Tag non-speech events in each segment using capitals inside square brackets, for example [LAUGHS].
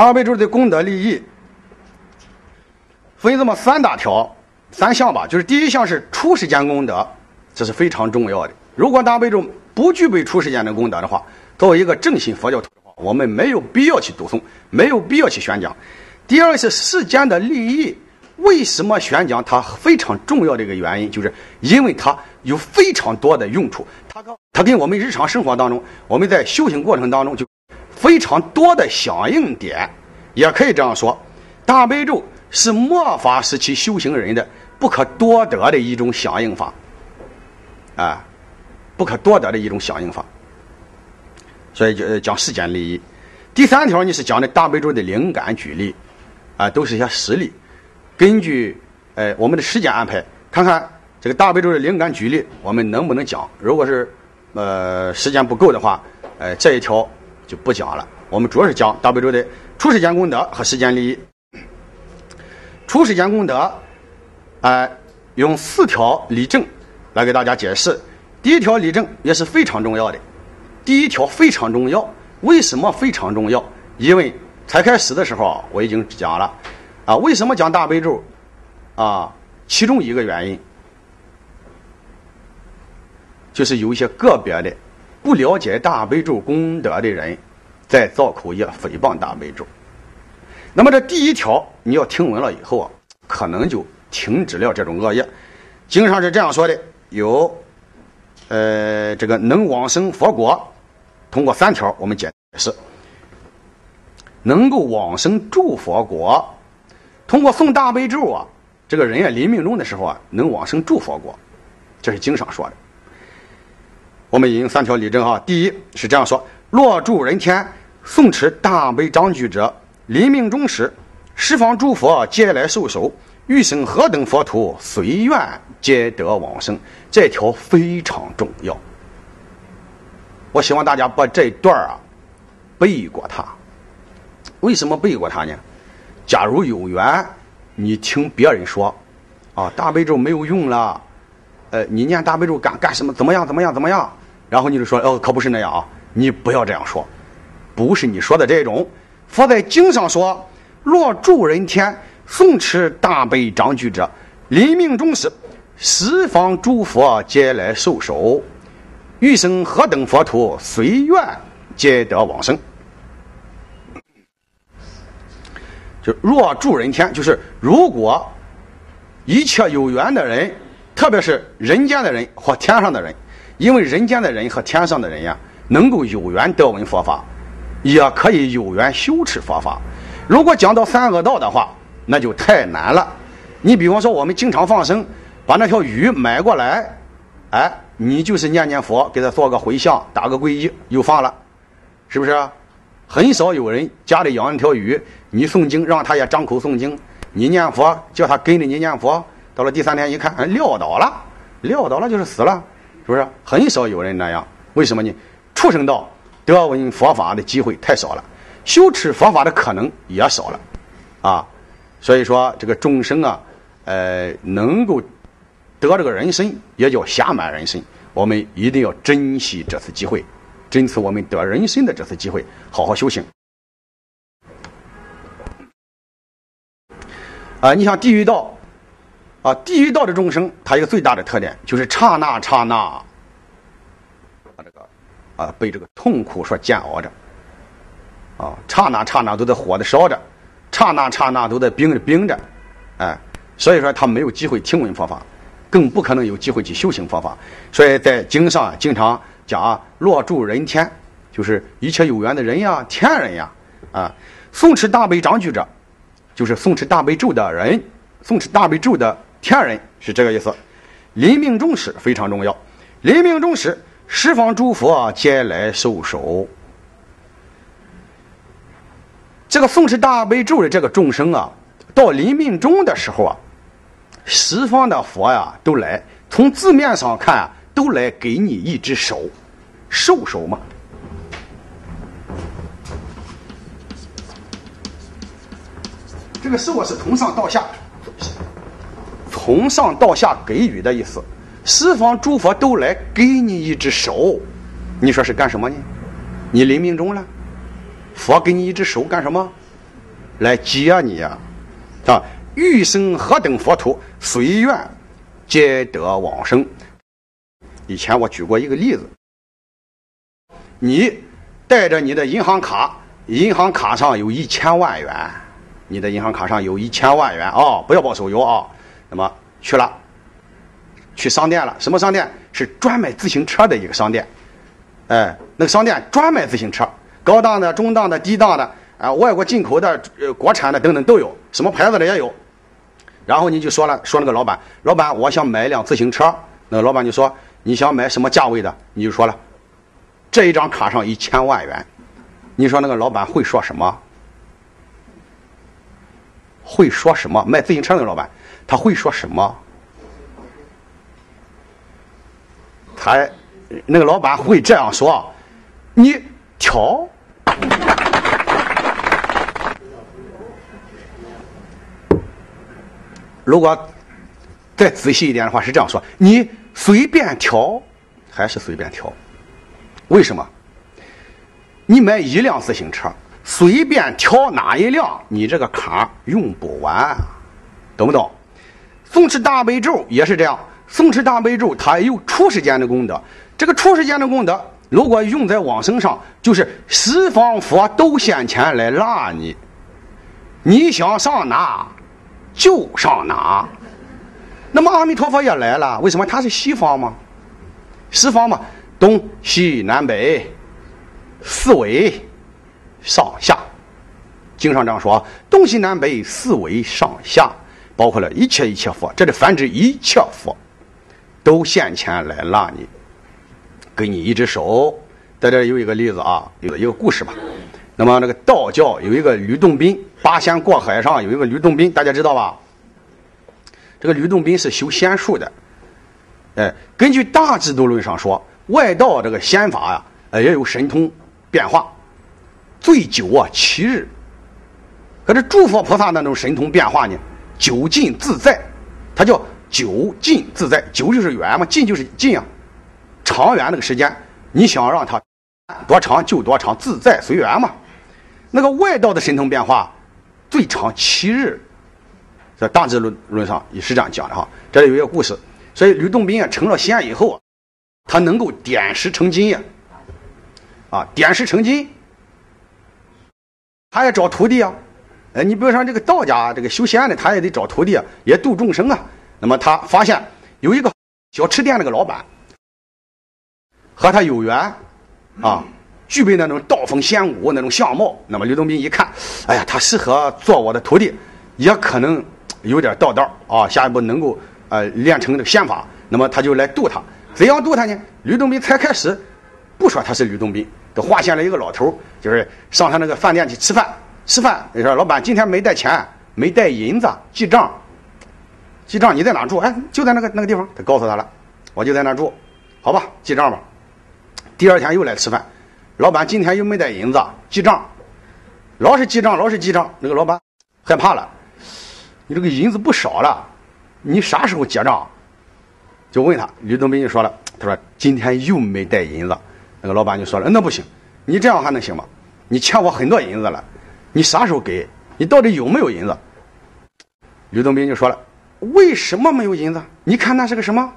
大悲咒的功德利益分这么三大条、三项吧。就是第一项是出世间功德，这是非常重要的。如果大悲咒不具备出世间的功德的话，作为一个正信佛教徒的话，我们没有必要去读诵，没有必要去宣讲。第二是世间的利益，为什么宣讲它非常重要的一个原因，就是因为它有非常多的用处。它跟它跟我们日常生活当中，我们在修行过程当中就。非常多的响应点，也可以这样说，大悲咒是末法时期修行人的不可多得的一种响应法，啊，不可多得的一种响应法。所以就讲世间利益。第三条你是讲的大悲咒的灵感举例，啊，都是一些实例。根据呃我们的时间安排，看看这个大悲咒的灵感举例，我们能不能讲？如果是呃时间不够的话，呃这一条。就不讲了。我们主要是讲大悲咒的初始间功德和世间利益。初始间功德，哎，用四条理证来给大家解释。第一条理证也是非常重要的。第一条非常重要，为什么非常重要？因为才开始的时候我已经讲了啊。为什么讲大悲咒？啊，其中一个原因就是有一些个别的。不了解大悲咒功德的人，在造口业诽谤大悲咒。那么这第一条你要听闻了以后啊，可能就停止了这种恶业。经上是这样说的：有，呃，这个能往生佛国，通过三条我们解释，能够往生诸佛国，通过诵大悲咒啊，这个人啊临命终的时候啊，能往生诸佛国，这是经上说的。我们引用三条理证啊，第一是这样说：若住人天，诵持大悲章句者，临命终时，十方诸佛皆来受手，欲生何等佛土，随愿皆得往生。这条非常重要。我希望大家把这一段啊背过它。为什么背过它呢？假如有缘，你听别人说，啊，大悲咒没有用了，呃，你念大悲咒干干什么？怎么样？怎么样？怎么样？然后你就说哦，可不是那样啊！你不要这样说，不是你说的这种。佛在经上说：“若助人天，诵持大悲章句者，临命终时，十方诸佛皆来受手，欲生何等佛土，随愿皆得往生。”就若助人天，就是如果一切有缘的人，特别是人间的人或天上的人。因为人间的人和天上的人呀，能够有缘得闻佛法，也可以有缘修持佛法。如果讲到三恶道的话，那就太难了。你比方说，我们经常放生，把那条鱼买过来，哎，你就是念念佛，给他做个回向，打个皈依，又放了，是不是？很少有人家里养一条鱼，你诵经让他也张口诵经，你念佛叫他跟着你念佛，到了第三天一看，撂倒了，撂倒了就是死了。是不是很少有人那样，为什么呢？畜生道得闻佛法的机会太少了，修持佛法的可能也少了，啊，所以说这个众生啊，呃，能够得这个人身，也叫暇满人身。我们一定要珍惜这次机会，珍惜我们得人身的这次机会，好好修行。啊，你像地狱道。啊，地狱道的众生，他一个最大的特点就是刹那刹那，啊被这个痛苦所煎熬着，啊刹那刹那都在火的烧着，刹那刹那都在冰着冰着，哎，所以说他没有机会听闻佛法，更不可能有机会去修行佛法。所以在经上经常讲啊，若住人天，就是一切有缘的人呀、天人呀，啊，诵持大悲章句者，就是诵持大悲咒的人，诵持大悲咒的天人是这个意思。临命终时非常重要，临命终时十方诸佛皆来受手。这个奉持大悲咒的这个众生啊，到临命终的时候啊，十方的佛呀都来，从字面上看都来给你一只手，受手嘛。这个手是从上到下，从上到下给予的意思。十方诸佛都来给你一只手，你说是干什么呢？你临命终了。佛给你一只手干什么？来接你呀！啊，欲生何等佛土，随愿皆得往生。以前我举过一个例子，你带着你的银行卡，银行卡上有一千万元，你的银行卡上有一千万元啊，不要报手游啊。那么去了，去商店了，什么商店？是专卖自行车的一个商店。哎，那个商店专卖自行车。高档的、中档的、低档的，啊，外国进口的、呃，国产的等等都有，什么牌子的也有。然后你就说了，说那个老板，老板，我想买一辆自行车。那个老板就说，你想买什么价位的？你就说了，这一张卡上一千万元。你说那个老板会说什么？会说什么？卖自行车那个老板，他会说什么？他那个老板会这样说，你。挑，如果再仔细一点的话，是这样说：你随便挑，还是随便挑？为什么？你买一辆自行车，随便挑哪一辆，你这个卡用不完，懂不懂？诵持大悲咒也是这样，诵持大悲咒它有出世间的功德，这个出世间的功德。如果用在往生上，就是十方佛都现前来拉你，你想上哪就上哪。那么阿弥陀佛也来了，为什么他是西方吗？十方嘛，东西南北四维上下，经上这样说：东西南北四维上下，包括了一切一切佛，这里泛指一切佛都现前来拉你。给你一只手，在这有一个例子啊，有一个故事吧。那么那个道教有一个吕洞宾，八仙过海上有一个吕洞宾，大家知道吧？这个吕洞宾是修仙术的。哎，根据大制度论上说，外道这个仙法呀，呃，也有神通变化，最久啊七日。可是诸佛菩萨那种神通变化呢，久近自在，它叫久近自在，久就是远嘛，近就是近啊。长远那个时间，你想让它多长就多长，自在随缘嘛。那个外道的神通变化，最长七日，在大智论论上也是这样讲的哈。这里有一个故事，所以吕洞宾啊成了仙以后啊，他能够点石成金呀，啊点石成金，他也找徒弟啊。哎，你比如说这个道家这个修仙的，他也得找徒弟啊，也度众生啊。那么他发现有一个小吃店那个老板。和他有缘，啊，具备那种道风仙武那种相貌。那么吕洞宾一看，哎呀，他适合做我的徒弟，也可能有点道道啊。下一步能够呃练成这个仙法，那么他就来渡他。怎样渡他呢？吕洞宾才开始不说他是吕洞宾，都化现了一个老头，就是上他那个饭店去吃饭。吃饭，你说老板今天没带钱，没带银子记账，记账你在哪住？哎，就在那个那个地方。他告诉他了，我就在那住，好吧，记账吧。第二天又来吃饭，老板今天又没带银子记账，老是记账，老是记账。那个老板害怕了，你这个银子不少了，你啥时候结账？就问他，吕洞宾就说了，他说今天又没带银子。那个老板就说了，那不行，你这样还能行吗？你欠我很多银子了，你啥时候给？你到底有没有银子？吕洞宾就说了，为什么没有银子？你看那是个什么？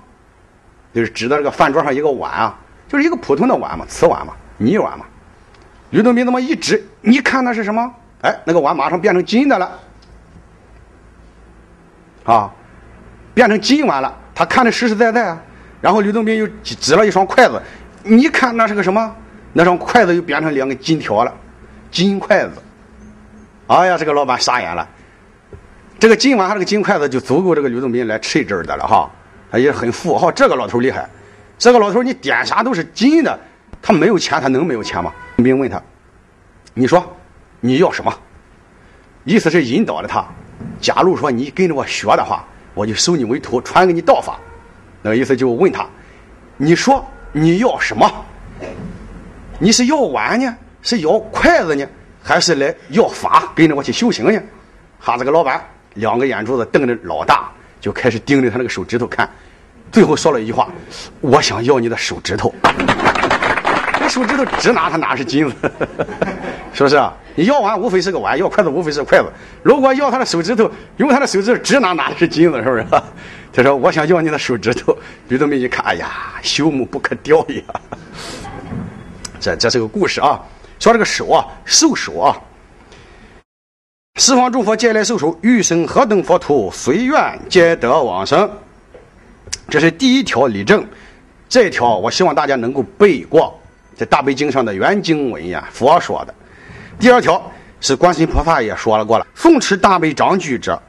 就是指的这个饭桌上一个碗啊。就是一个普通的碗嘛，瓷碗嘛，泥碗嘛。吕洞宾这么一指，你看那是什么？哎，那个碗马上变成金的了，啊，变成金碗了。他看的实实在在啊。然后吕洞宾又指了一双筷子，你看那是个什么？那双筷子又变成两个金条了，金筷子。哎呀，这个老板傻眼了。这个金碗和这个金筷子就足够这个吕洞宾来吃一阵的了哈。他也很富哈，这个老头厉害。这个老头你点啥都是金的，他没有钱，他能没有钱吗？董宾问他：“你说你要什么？”意思是引导了他。假如说你跟着我学的话，我就收你为徒，传给你道法。那个意思就问他：“你说你要什么？你是要碗呢，是要筷子呢，还是来要法？跟着我去修行呢？”哈，这个老板两个眼珠子瞪着老大，就开始盯着他那个手指头看，最后说了一句话：“我想要你的手指头。” [LAUGHS] 这手指头直拿，他哪是金子？[LAUGHS] 是不是啊？你要碗无非是个碗，要筷子无非是筷子。如果要他的手指头，用他的手指头直拿拿的是金子？是不是？他说：“我想要你的手指头。”吕洞宾一看，哎呀，朽木不可雕也。这这是个故事啊，说这个手啊，兽手啊。十方诸佛皆来兽首，余生何等佛土，随愿皆得往生。这是第一条理证，这条我希望大家能够背过，在大悲经上的原经文呀，佛说的。第二条是观世音菩萨也说了过了：诵持大悲章句者，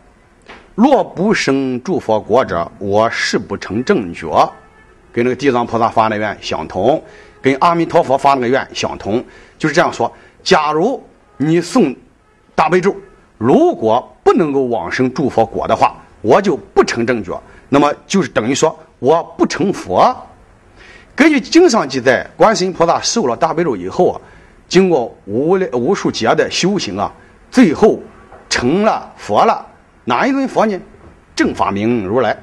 若不生诸佛国者，我誓不成正觉。跟那个地藏菩萨发的愿相同，跟阿弥陀佛发那个愿相同，就是这样说。假如你诵大悲咒，如果不能够往生诸佛国的话，我就不成正觉。那么就是等于说我不成佛。根据经上记载，观世音菩萨受了大悲咒以后啊。经过无量无数劫的修行啊，最后成了佛了。哪一尊佛呢？正法明如来。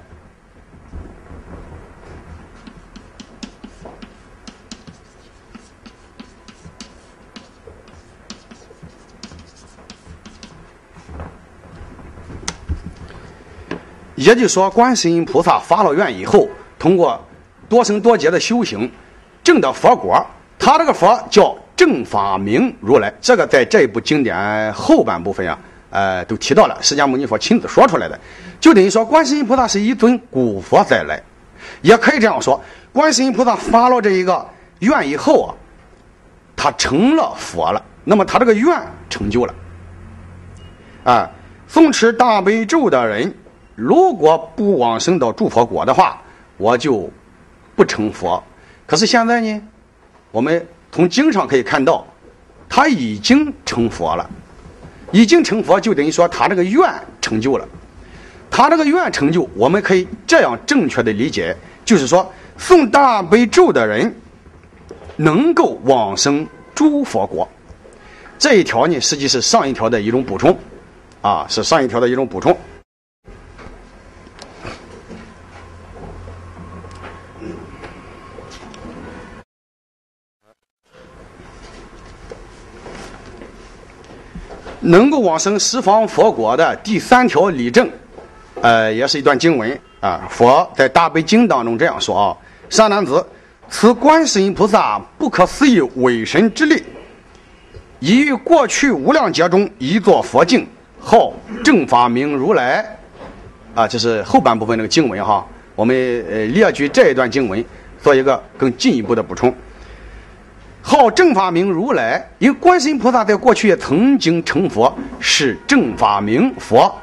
也就是说，观世音菩萨发了愿以后，通过多生多劫的修行，证得佛果。他这个佛叫。正法明如来，这个在这一部经典后半部分啊，呃，都提到了。释迦牟尼佛亲自说出来的，就等于说，观世音菩萨是一尊古佛再来，也可以这样说，观世音菩萨发了这一个愿以后啊，他成了佛了。那么他这个愿成就了，啊，诵持大悲咒的人，如果不往生到诸佛国的话，我就不成佛。可是现在呢，我们。从经上可以看到，他已经成佛了，已经成佛就等于说他这个愿成就了，他这个愿成就，我们可以这样正确的理解，就是说诵大悲咒的人能够往生诸佛国。这一条呢，实际是上一条的一种补充，啊，是上一条的一种补充。能够往生十方佛国的第三条理证，呃，也是一段经文啊。佛在大悲经当中这样说啊：“善男子，此观世音菩萨不可思议伟神之力，已于过去无量劫中一座佛境，号正法明如来。”啊，这是后半部分那个经文哈。我们呃列举这一段经文，做一个更进一步的补充。号正法明如来，因为观世音菩萨在过去也曾经成佛，是正法明佛。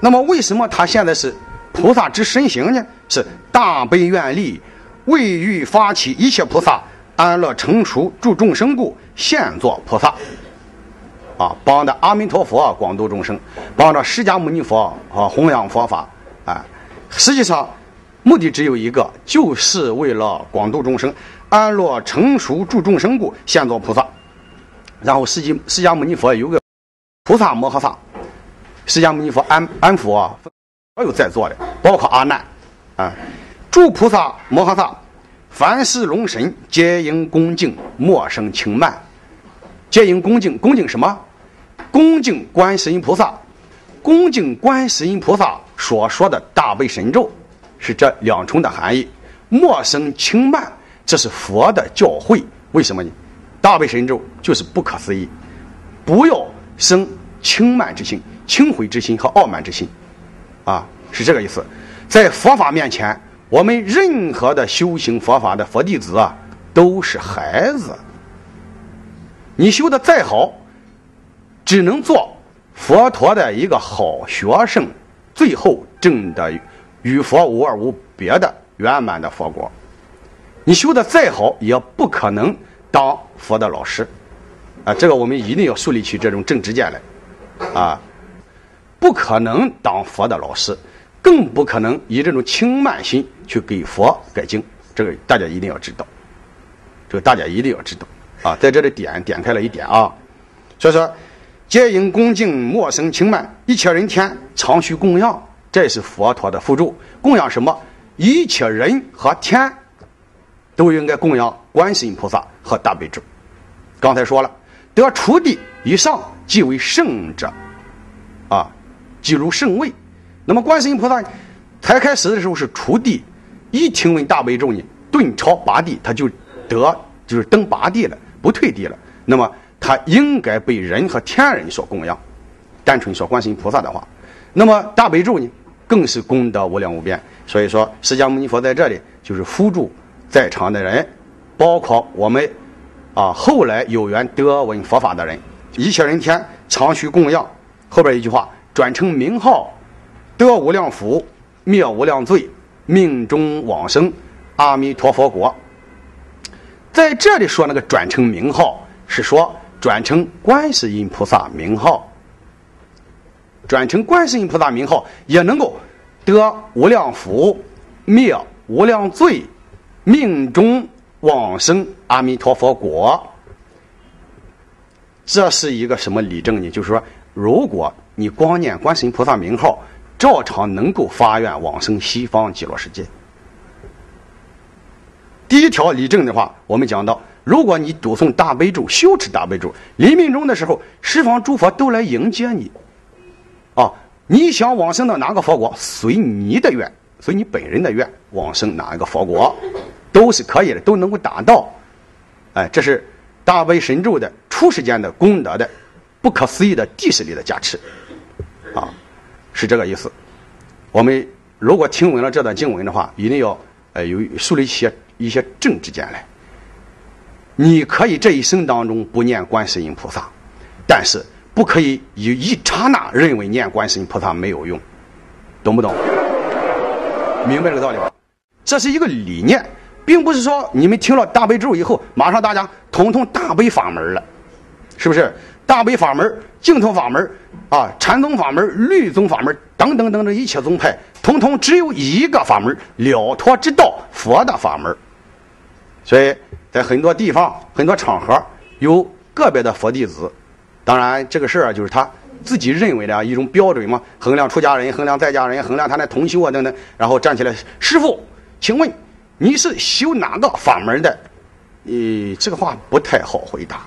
那么，为什么他现在是菩萨之身形呢？是大悲愿力，为欲发起一切菩萨安乐成熟助众生故，现作菩萨。啊，帮着阿弥陀佛广度众生，帮着释迦牟尼佛啊弘扬佛法。啊，实际上目的只有一个，就是为了广度众生。安乐成熟助众生故，现作菩萨。然后释迦释迦牟尼佛有个菩萨摩诃萨，释迦牟尼佛安安抚啊，所有在座的，包括阿难啊，诸菩萨摩诃萨，凡是龙神皆应恭敬，莫生轻慢。皆应恭敬，恭敬什么？恭敬观世音菩萨，恭敬观世音菩萨所说的大悲神咒，是这两重的含义。莫生轻慢。这是佛的教诲，为什么呢？大悲神咒就是不可思议，不要生轻慢之心、轻毁之心和傲慢之心，啊，是这个意思。在佛法面前，我们任何的修行佛法的佛弟子啊，都是孩子。你修的再好，只能做佛陀的一个好学生，最后证得与佛无二无别的圆满的佛果。你修的再好，也不可能当佛的老师。啊，这个我们一定要树立起这种正知见来。啊，不可能当佛的老师，更不可能以这种轻慢心去给佛改经。这个大家一定要知道。这个大家一定要知道。啊，在这里点点开了一点啊。所以说。皆应恭敬，莫生轻慢。一切人天常须供养，这是佛陀的辅助。供养什么？一切人和天都应该供养观世音菩萨和大悲咒。刚才说了，得初地以上即为圣者，啊，即入圣位。那么观世音菩萨才开始的时候是初地，一听闻大悲咒呢，顿朝八地，他就得就是登八地了，不退地了。那么。他应该被人和天人所供养。单纯说观世音菩萨的话，那么大悲咒呢，更是功德无量无边。所以说，释迦牟尼佛在这里就是辅助在场的人，包括我们啊后来有缘得闻佛法的人，一切人天常须供养。后边一句话，转成名号，得无量福，灭无量罪，命中往生阿弥陀佛国。在这里说那个转成名号，是说。转成观世音菩萨名号，转成观世音菩萨名号，也能够得无量福，灭无量罪，命中往生阿弥陀佛国。这是一个什么理证呢？就是说，如果你光念观世音菩萨名号，照常能够发愿往生西方极乐世界。第一条理证的话，我们讲到。如果你读诵大悲咒、修持大悲咒，临命终的时候，十方诸佛都来迎接你。啊，你想往生到哪个佛国，随你的愿，随你本人的愿，往生哪一个佛国，都是可以的，都能够达到。哎，这是大悲神咒的初时间的功德的不可思议的地势力的加持。啊，是这个意思。我们如果听闻了这段经文的话，一定要呃有树立起一些正知见来。你可以这一生当中不念观世音菩萨，但是不可以以一刹那认为念观世音菩萨没有用，懂不懂？明白这个道理吧？这是一个理念，并不是说你们听了大悲咒以后，马上大家统统大悲法门了，是不是？大悲法门、净土法门啊、禅宗法门、律宗法门等等等等一切宗派，统统只有一个法门了脱之道，佛的法门，所以。在很多地方、很多场合，有个别的佛弟子，当然这个事儿就是他自己认为的一种标准嘛，衡量出家人、衡量在家人、衡量他的同修啊等等，然后站起来，师傅，请问你是修哪个法门的？呃，这个话不太好回答，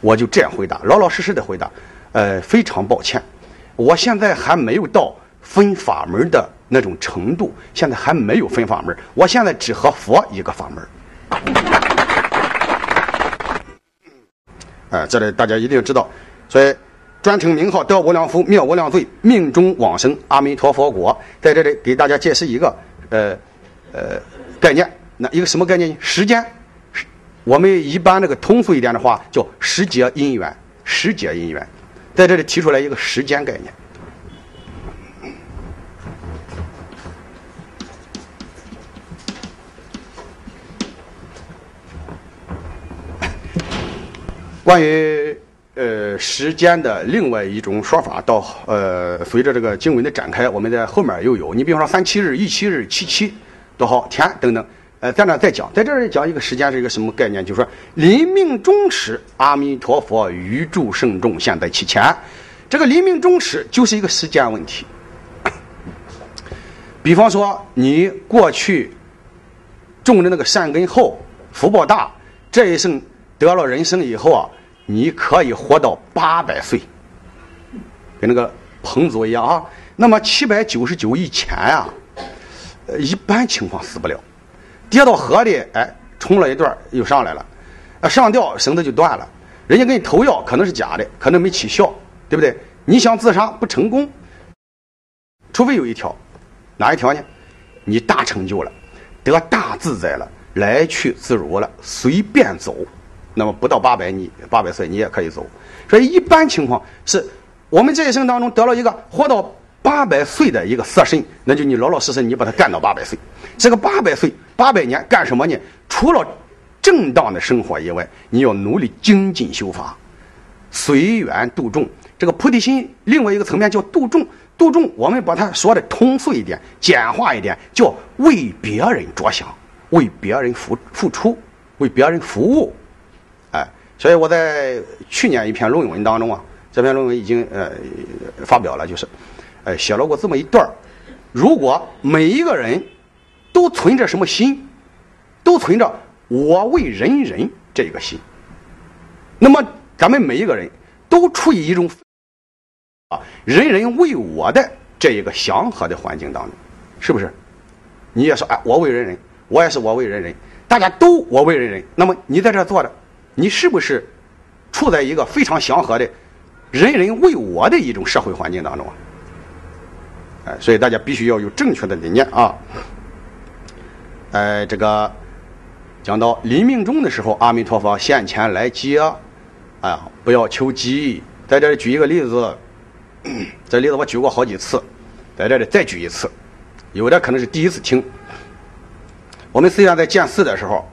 我就这样回答，老老实实的回答。呃，非常抱歉，我现在还没有到分法门的那种程度，现在还没有分法门，我现在只和佛一个法门。哎，这里大家一定要知道，所以专称名号得无量福，灭无量罪，命中往生阿弥陀佛国。在这里给大家解释一个呃呃概念，那一个什么概念呢？时间，我们一般这个通俗一点的话叫时节因缘，时节因缘，在这里提出来一个时间概念。关于呃时间的另外一种说法，到呃随着这个经文的展开，我们在后面又有。你比方说三七日、一七日、七七多好天等等，呃，在那再讲，在这里讲一个时间是一个什么概念？就是说临命终时，阿弥陀佛于诸圣众现在其前，这个临命终时就是一个时间问题。比方说你过去种的那个善根厚，福报大，这一生得了人生以后啊。你可以活到八百岁，跟那个彭祖一样啊。那么七百九十九以前啊，一般情况死不了。跌到河里，哎，冲了一段又上来了，啊，上吊绳子就断了。人家给你投药，可能是假的，可能没起效，对不对？你想自杀不成功，除非有一条，哪一条呢？你大成就了，得大自在了，来去自如了，随便走。那么不到八百，你八百岁你也可以走，所以一般情况是我们这一生当中得了一个活到八百岁的一个色身，那就你老老实实，你把它干到八百岁。这个八百岁、八百年干什么呢？除了正当的生活以外，你要努力精进修法，随缘度众。这个菩提心另外一个层面叫度众，度众我们把它说的通俗一点、简化一点，叫为别人着想，为别人付付出，为别人服务。哎，所以我在去年一篇论文当中啊。这篇论文已经呃发表了，就是，哎写了过这么一段如果每一个人都存着什么心，都存着我为人人这个心，那么咱们每一个人都处于一种啊人人为我的这一个祥和的环境当中，是不是？你也说哎，我为人人，我也是我为人人，大家都我为人人。那么你在这坐着，你是不是处在一个非常祥和的？人人为我的一种社会环境当中啊，哎，所以大家必须要有正确的理念啊。哎，这个讲到临命终的时候，阿弥陀佛现前来接，哎呀，不要求急。在这里举一个例子，这例子我举过好几次，在这里再举一次，有的可能是第一次听。我们寺院在建寺的时候，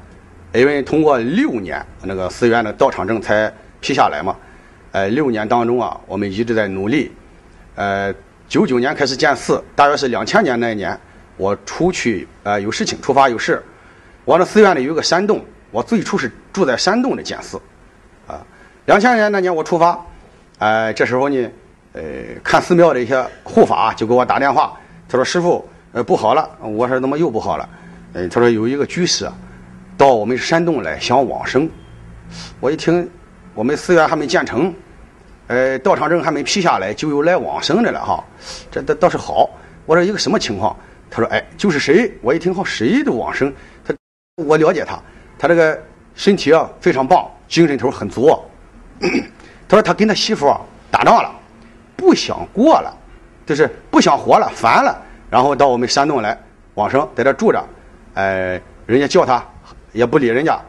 因为通过六年那个寺院的道场证才批下来嘛。哎，六年当中啊，我们一直在努力。呃，九九年开始建寺，大约是两千年那一年，我出去呃有事情，出发有事。我那寺院里有个山洞，我最初是住在山洞里建寺。啊，两千年那年我出发，呃，这时候呢，呃，看寺庙的一些护法就给我打电话，他说：“师傅，呃，不好了。”我说：“怎么又不好了？”呃，他说有一个居士到我们山洞来想往生。我一听，我们寺院还没建成。呃，道场证还没批下来，就有来往生的了哈，这倒倒是好。我说一个什么情况？他说：“哎，就是谁？”我一听，好，谁都往生。他，我了解他，他这个身体啊非常棒，精神头很足。[CLEARS THROAT] 他说他跟他媳妇打仗了，不想过了，就是不想活了，烦了，然后到我们山东来往生，在这住着。哎，人家叫他也不理人家，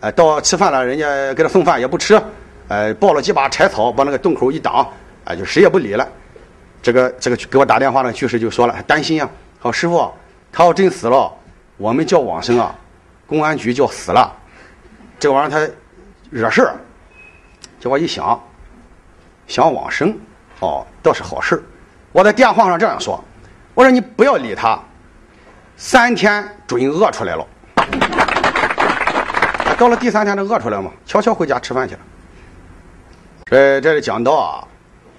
哎，到吃饭了，人家给他送饭也不吃。呃，抱了几把柴草，把那个洞口一挡，啊，就谁也不理了。这个这个给我打电话的去世就说了，担心啊。好，师傅，他要真死了，我们叫往生啊，公安局叫死了，这玩意儿他惹事儿。结果一想，想往生，哦，倒是好事我在电话上这样说，我说你不要理他，三天准饿出来了。到了第三天，他饿出来嘛，悄悄回家吃饭去了。在这里讲到啊，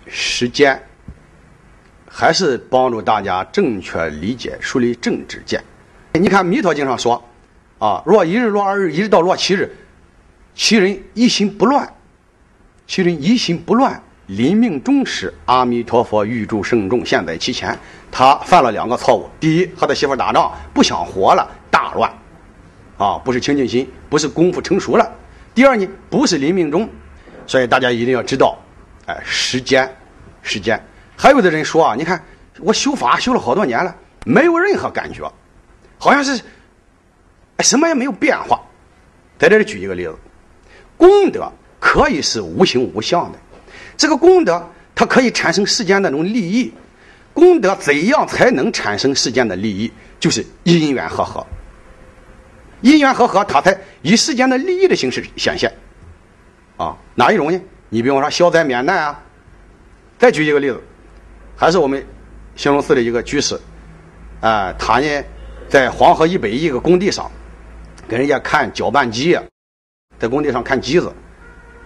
时间还是帮助大家正确理解、树立政治见。你看《弥陀经》上说啊，若一日落二日，一日到落七日，其人一心不乱，其人一心不乱，临命终时，阿弥陀佛预祝圣众现在其前。他犯了两个错误：第一，和他媳妇打仗，不想活了，大乱，啊，不是清净心，不是功夫成熟了；第二呢，不是临命终。所以大家一定要知道，哎，时间，时间。还有的人说啊，你看我修法修了好多年了，没有任何感觉，好像是，什么也没有变化。在这里举一个例子，功德可以是无形无相的，这个功德它可以产生世间那种利益。功德怎样才能产生世间的利益？就是因缘和合，因缘和合，它才以世间的利益的形式显现。啊，哪一种呢？你比方说消灾免难啊。再举一个例子，还是我们兴隆寺的一个居士，啊，他呢在黄河以北一个工地上，跟人家看搅拌机，在工地上看机子，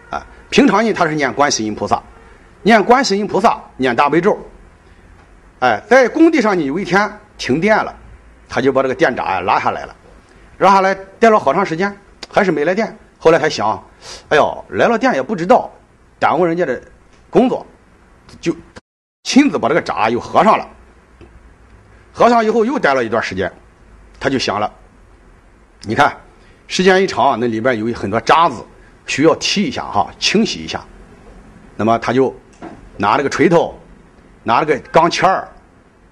啊，平常呢他是念观世音菩萨，念观世音菩萨，念大悲咒，哎，在工地上呢有一天停电了，他就把这个电闸呀拉下来了，拉下来待了好长时间，还是没来电。后来他想，哎呦，来了电也不知道，耽误人家的工作，就亲自把这个闸又合上了。合上以后又待了一段时间，他就想了，你看，时间一长，那里边有很多渣子，需要提一下哈，清洗一下。那么他就拿了个锤头，拿了个钢钎儿，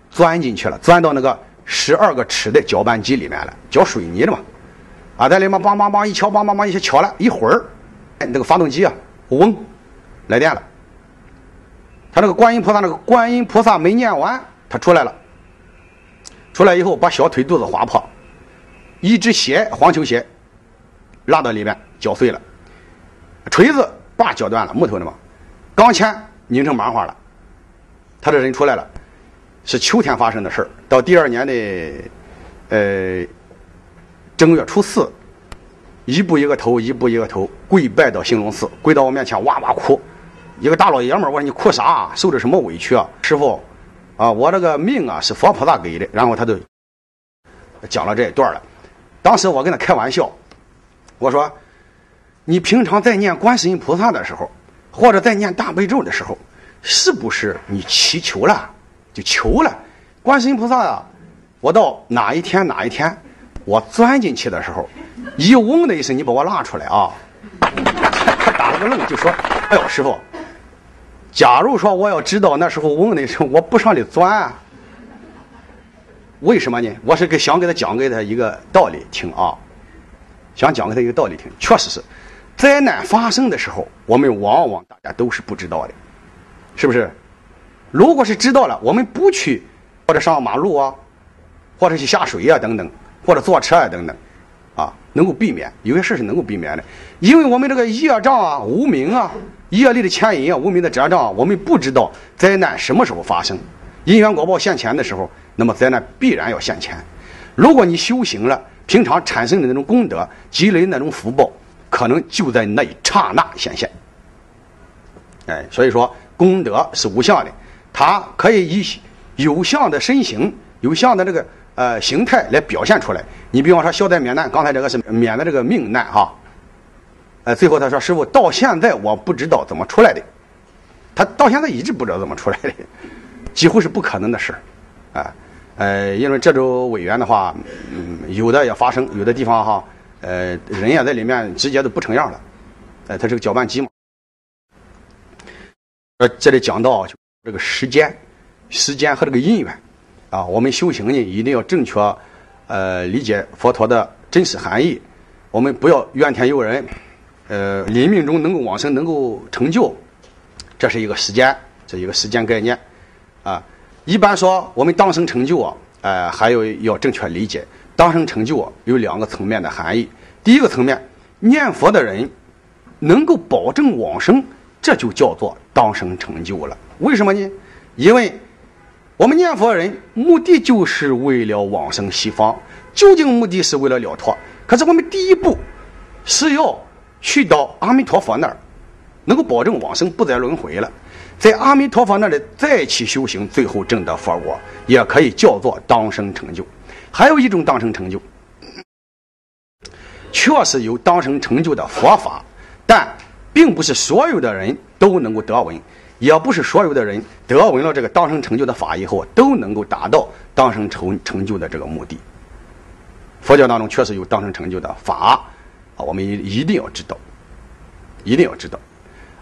钻进去了，钻到那个十二个齿的搅拌机里面了，搅水泥的嘛。啊，在里面梆梆梆一敲，梆梆梆一下敲了一会儿，哎，那个发动机啊，嗡，来电了。他那个观音菩萨那个观音菩萨没念完，他出来了。出来以后，把小腿肚子划破，一只鞋黄球鞋拉到里面绞碎了，锤子把绞断了，木头的嘛，钢钎拧成麻花了。他这人出来了，是秋天发生的事儿。到第二年的呃正月初四，一步一个头，一步一个头，跪拜到兴隆寺，跪到我面前哇哇哭。一个大老爷们儿，我说你哭啥？啊受着什么委屈啊？师傅，啊，我这个命啊是佛菩萨给的。然后他就讲了这一段了。当时我跟他开玩笑，我说，你平常在念观世音菩萨的时候，或者在念大悲咒的时候，是不是你祈求了就求了？观世音菩萨啊，我到哪一天哪一天，我钻进去的时候，一嗡的一声，你把我拉出来啊！他 [LAUGHS] 打了个愣，就说：“哎呦，师傅。”假如说我要知道那时候嗡的一声，我不上里钻，啊为什么呢？我是给想给他讲给他一个道理听啊，想讲给他一个道理听。确实是，灾难发生的时候，我们往往大家都是不知道的，是不是？如果是知道了，我们不去或者上马路啊，或者去下水啊等等，或者坐车啊等等，啊，能够避免有些事是能够避免的，因为我们这个业障啊、无名啊。业力的牵引啊，无名的遮障，我们不知道灾难什么时候发生，因缘果报现前的时候，那么灾难必然要现前。如果你修行了，平常产生的那种功德，积累那种福报，可能就在那一刹那显现。哎，所以说功德是无相的，它可以以有相的身形、有相的这个呃形态来表现出来。你比方说消灾免难，刚才这个是免的这个命难哈。呃，最后他说：“师傅，到现在我不知道怎么出来的。他到现在一直不知道怎么出来的，[LAUGHS] 几乎是不可能的事。啊，呃，因为这种委员的话，嗯，有的也发生，有的地方哈，呃，人也在里面直接都不成样了。哎，他是个搅拌机嘛。呃，这里讲到这个时间、时间和这个因缘啊，我们修行呢一定要正确呃理解佛陀的真实含义，我们不要怨天尤人。”呃，临命中能够往生，能够成就，这是一个时间，这一个时间概念，啊，一般说我们当生成就啊，呃，还有要正确理解，当生成就啊有两个层面的含义。第一个层面，念佛的人能够保证往生，这就叫做当生成就了。为什么呢？因为我们念佛人目的就是为了往生西方，究竟目的是为了了脱。可是我们第一步是要。去到阿弥陀佛那儿，能够保证往生不再轮回了，在阿弥陀佛那里再去修行，最后证得佛果，也可以叫做当生成就。还有一种当生成就，确实有当生成就的佛法，但并不是所有的人都能够得闻，也不是所有的人得闻了这个当生成就的法以后都能够达到当生成成就的这个目的。佛教当中确实有当生成就的法。啊，我们一一定要知道，一定要知道。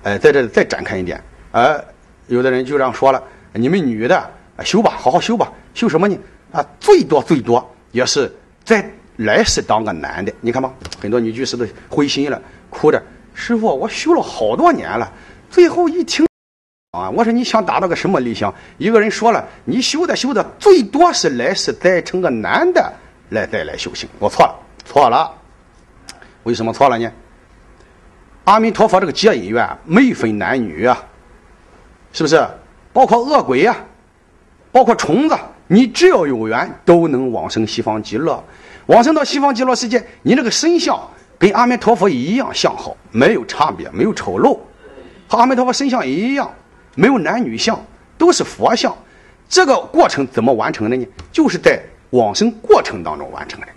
哎，在这里再展开一点，呃，有的人就这样说了：你们女的修吧，好好修吧，修什么呢？啊，最多最多也是在来世当个男的。你看吧，很多女居士都灰心了，哭着：“师傅，我修了好多年了，最后一听啊，我说你想达到个什么理想？一个人说了，你修的修的，最多是来世再成个男的来再来修行。我错了，错了。”为什么错了呢？阿弥陀佛，这个接引缘没分男女啊，是不是？包括恶鬼呀，包括虫子，你只要有缘，都能往生西方极乐。往生到西方极乐世界，你这个身相跟阿弥陀佛一样相好，没有差别，没有丑陋，和阿弥陀佛身相一样，没有男女相，都是佛像。这个过程怎么完成的呢？就是在往生过程当中完成的。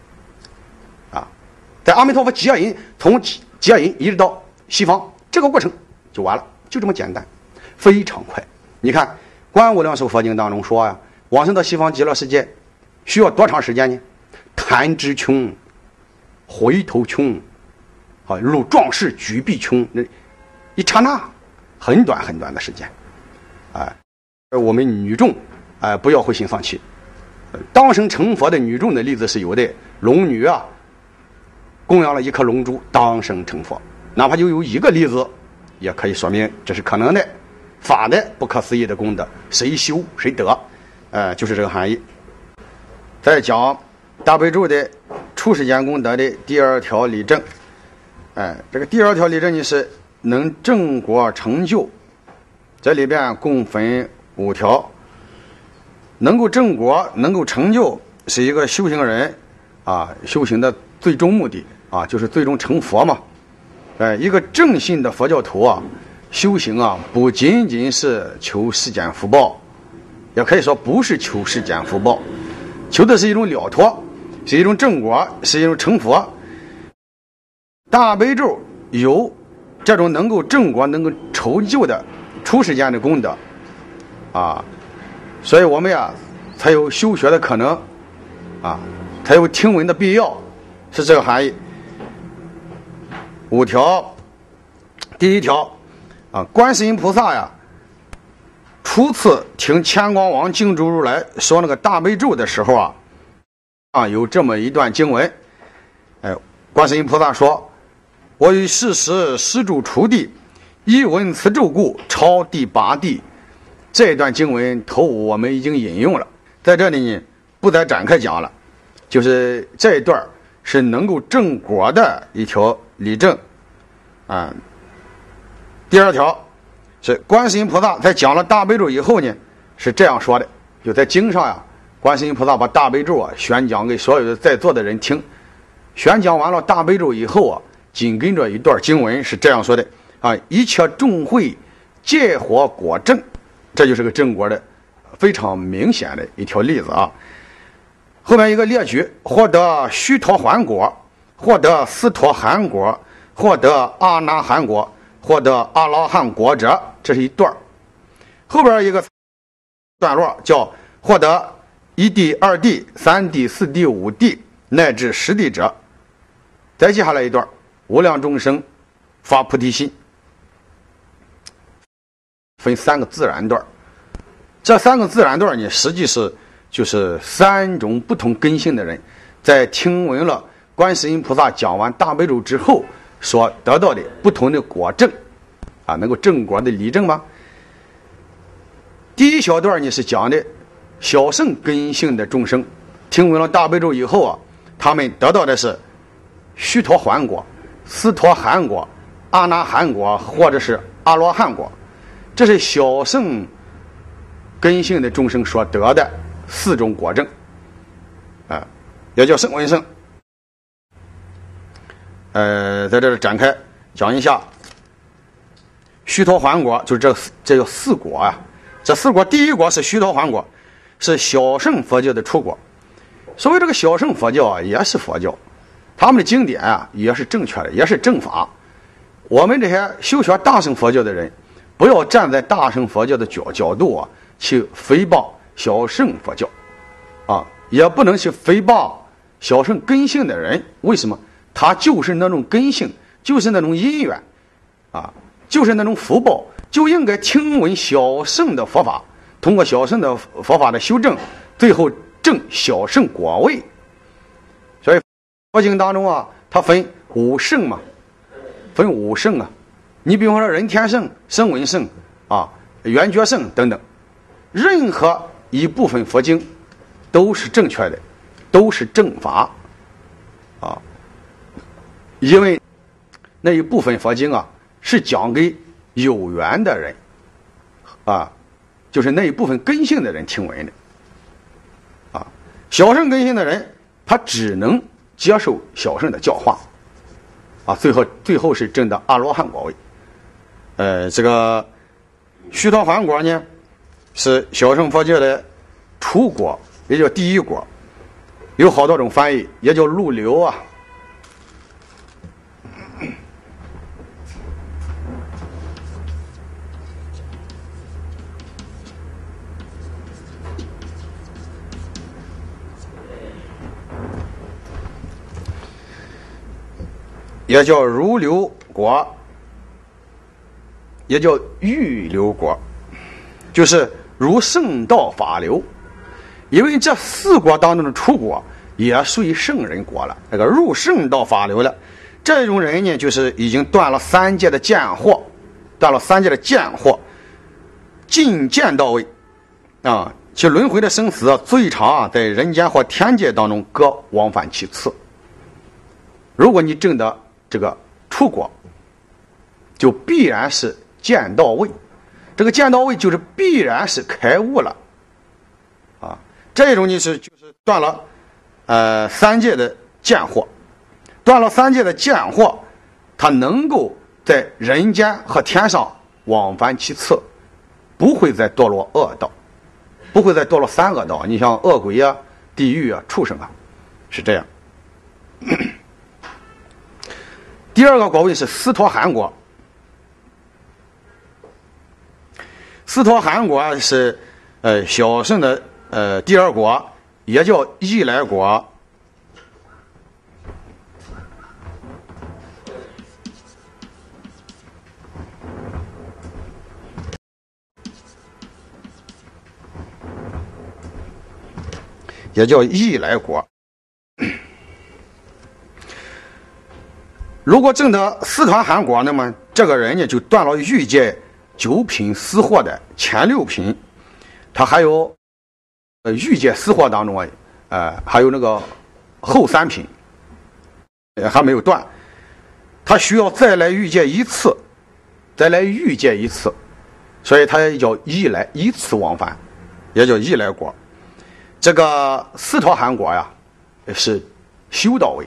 啊在阿弥陀佛接引，从接引一直到西方，这个过程就完了，就这么简单，非常快。你看《观无量寿佛经》当中说呀，往生到西方极乐世界需要多长时间呢？弹指穷，回头穷，啊，如壮士举臂穷，那一刹那，很短很短的时间，哎，我们女众，哎，不要灰心丧气。当生成佛的女众的例子是有的，龙女啊。供养了一颗龙珠，当生成佛。哪怕就有一个例子，也可以说明这是可能的。法的不可思议的功德，谁修谁得，呃，就是这个含义。再讲大悲咒的初世间功德的第二条理证，哎，这个第二条理证呢是能正果成就，这里边共分五条，能够正果，能够成就，是一个修行人啊修行的最终目的啊，就是最终成佛嘛。哎，一个正信的佛教徒啊，修行啊，不仅仅是求世间福报，也可以说不是求世间福报，求的是一种了脱，是一种正果，是一种成佛。大悲咒有这种能够正果、能够成就的初世间的功德。啊，所以我们呀才有修学的可能。啊，才有听闻的必要，是这个含义。五条，第一条，啊，观世音菩萨呀，初次听乾光王净珠如来说那个大悲咒的时候啊，啊，有这么一段经文，哎，观世音菩萨说：“我于世时施主出地，一闻此咒故，超第八地。”这段经文头五我们已经引用了，在这里呢，不再展开讲了，就是这一段是能够正果的一条。理证，啊，第二条是观世音菩萨在讲了大悲咒以后呢，是这样说的：就在经上呀，观世音菩萨把大悲咒啊宣讲给所有的在座的人听。宣讲完了大悲咒以后啊，紧跟着一段经文是这样说的：啊，一切众会借火果证，这就是个正果的非常明显的一条例子啊。后面一个列举获得须陀洹果。获得斯陀含果，获得阿那含果，获得阿拉汉果者，这是一段后边一个段落叫获得一地、二地、三地、四地、五地乃至十地者。再接下来一段无量众生发菩提心，分三个自然段这三个自然段呢，实际是就是三种不同根性的人在听闻了。观世音菩萨讲完大悲咒之后，所得到的不同的果证，啊，能够正果的理证吗？第一小段呢是讲的小圣根性的众生，听闻了大悲咒以后啊，他们得到的是须陀洹果、斯陀含果、阿那含果或者是阿罗汉果，这是小圣根性的众生所得的四种果证，啊，也叫圣闻圣。呃，在这里展开讲一下，须陀洹果就是这这叫四果啊。这四果，第一果是须陀洹果，是小乘佛教的出果。所谓这个小乘佛教啊，也是佛教，他们的经典啊也是正确的，也是正法。我们这些修学大乘佛教的人，不要站在大乘佛教的角角度啊去诽谤小乘佛教，啊，也不能去诽谤小乘根性的人。为什么？他就是那种根性，就是那种因缘，啊，就是那种福报，就应该听闻小圣的佛法，通过小圣的佛法的修正，最后证小圣果位。所以佛经当中啊，它分五圣嘛，分五圣啊。你比方说人天圣、声闻圣啊、圆觉圣等等，任何一部分佛经都是正确的，都是正法，啊。因为那一部分佛经啊，是讲给有缘的人，啊，就是那一部分根性的人听闻的，啊，小圣根性的人，他只能接受小圣的教化，啊，最后最后是证的阿罗汉果位。呃，这个须陀洹果呢，是小乘佛教的初果，也叫第一果，有好多种翻译，也叫入流啊。也叫如流果，也叫欲流果，就是如圣道法流。因为这四果当中的出果也属于圣人果了，那个入圣道法流了。这种人呢，就是已经断了三界的见惑，断了三界的见惑，进见到位，啊，其轮回的生死最长啊在人间或天界当中各往返其次。如果你证得这个出国，就必然是见到位，这个见到位就是必然是开悟了，啊，这种你是就是断了，呃，三界的见惑，断了三界的见惑，他能够在人间和天上往返其次，不会再堕落恶道，不会再堕落三恶道。你像恶鬼啊、地狱啊、畜生啊，是这样。[COUGHS] 第二个国位是斯陀含国。斯陀含国是呃小圣的呃第二国，也叫伊莱国，也叫伊莱国。如果证得四团韩国，那么这个人呢就断了欲界九品私货的前六品，他还有呃欲界私货当中啊，呃还有那个后三品，还没有断，他需要再来欲界一次，再来欲界一次，所以他也叫一来一次往返，也叫一来果。这个四条含果呀，是修到位。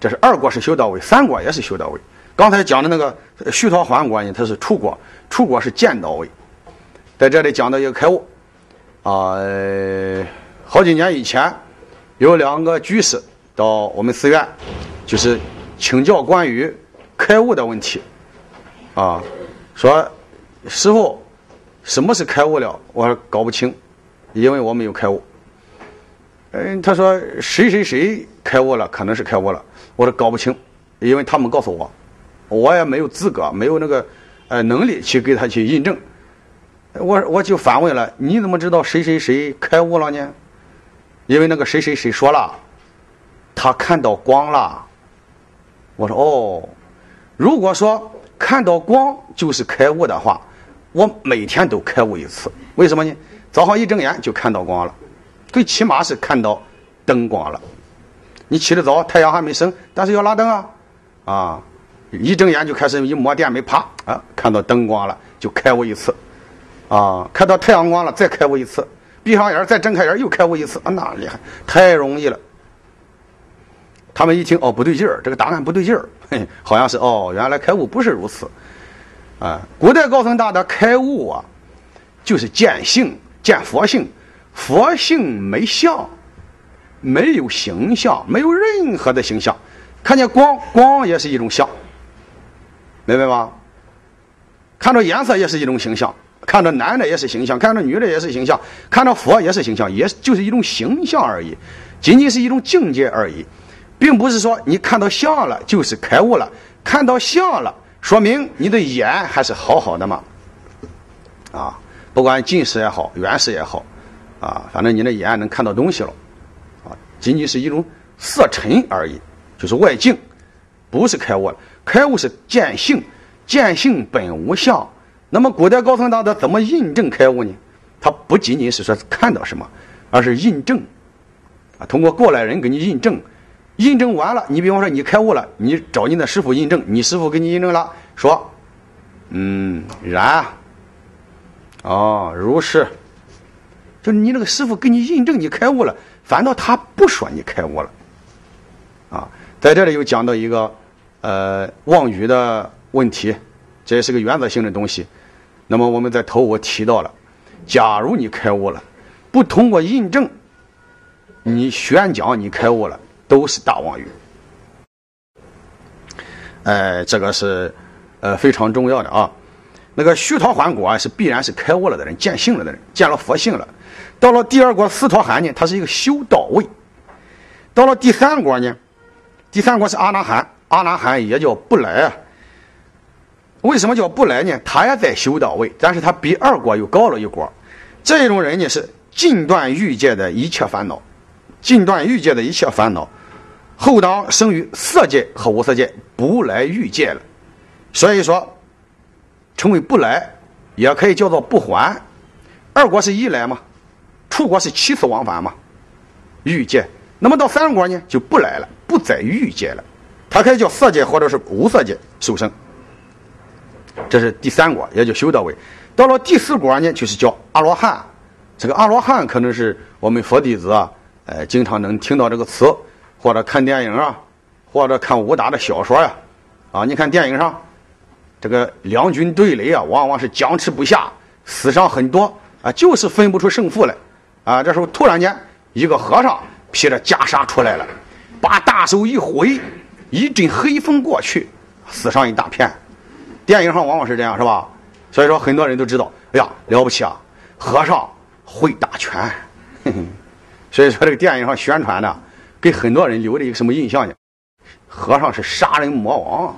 这是二国是修到位，三国也是修到位。刚才讲的那个虚陀还国呢，它是出国，出国是见到位。在这里讲到一个开悟，啊，好几年以前，有两个居士到我们寺院，就是请教关于开悟的问题，啊，说师傅，什么是开悟了？我说搞不清，因为我没有开悟。嗯，他说谁谁谁开悟了，可能是开悟了。我说搞不清，因为他们告诉我，我也没有资格，没有那个呃能力去给他去印证。我我就反问了，你怎么知道谁谁谁开悟了呢？因为那个谁谁谁说了，他看到光了。我说哦，如果说看到光就是开悟的话，我每天都开悟一次。为什么呢？早上一睁眼就看到光了，最起码是看到灯光了。你起得早，太阳还没升，但是要拉灯啊，啊，一睁眼就开始一摸电没啪啊，看到灯光了就开悟一次，啊，看到太阳光了再开悟一次，闭上眼再睁开眼又开悟一次，啊，那厉害，太容易了。他们一听哦不对劲儿，这个答案不对劲儿，嘿，好像是哦，原来开悟不是如此，啊，古代高僧大德开悟啊，就是见性见佛性，佛性没相。没有形象，没有任何的形象，看见光，光也是一种相，明白吗？看到颜色也是一种形象，看到男的也是形象，看到女的也是形象，看到佛也是形象，也就是一种形象而已，仅仅是一种境界而已，并不是说你看到相了就是开悟了，看到相了说明你的眼还是好好的嘛，啊，不管近视也好，远视也好，啊，反正你的眼能看到东西了。啊仅仅是一种色尘而已，就是外境，不是开悟了。开悟是见性，见性本无相。那么古代高僧大德怎么印证开悟呢？他不仅仅是说看到什么，而是印证，啊，通过过来人给你印证，印证完了，你比方说你开悟了，你找你的师傅印证，你师傅给你印证了，说，嗯，然，哦，如是，就你那个师傅给你印证你开悟了。反倒他不说你开悟了，啊，在这里又讲到一个呃妄语的问题，这也是个原则性的东西。那么我们在头我提到了，假如你开悟了，不通过印证，你宣讲你开悟了，都是大妄语。哎，这个是呃非常重要的啊。那个虚陀还果啊是必然是开悟了的人，见性了的人，见了佛性了。到了第二国斯陀含呢，它是一个修道位；到了第三国呢，第三国是阿那含，阿那含也叫不来啊。为什么叫不来呢？他也在修道位，但是他比二国又高了一国。这种人呢是尽断欲界的一切烦恼，尽断欲界的一切烦恼，后当生于色界和无色界，不来欲界了。所以说，成为不来，也可以叫做不还。二国是一来嘛，楚国是七次往返嘛，欲界。那么到三国呢，就不来了，不在欲界了，它可以叫色界或者是无色界受生。这是第三果，也就修道位。到了第四果呢，就是叫阿罗汉。这个阿罗汉可能是我们佛弟子啊，呃，经常能听到这个词，或者看电影啊，或者看武打的小说呀，啊，你看电影上，这个两军对垒啊，往往是僵持不下，死伤很多啊，就是分不出胜负来，啊，这时候突然间一个和尚披着袈裟出来了，把大手一挥，一阵黑风过去，死伤一大片。电影上往往是这样，是吧？所以说很多人都知道，哎呀，了不起啊，和尚会打拳。[LAUGHS] 所以说这个电影上宣传的，给很多人留了一个什么印象呢？和尚是杀人魔王。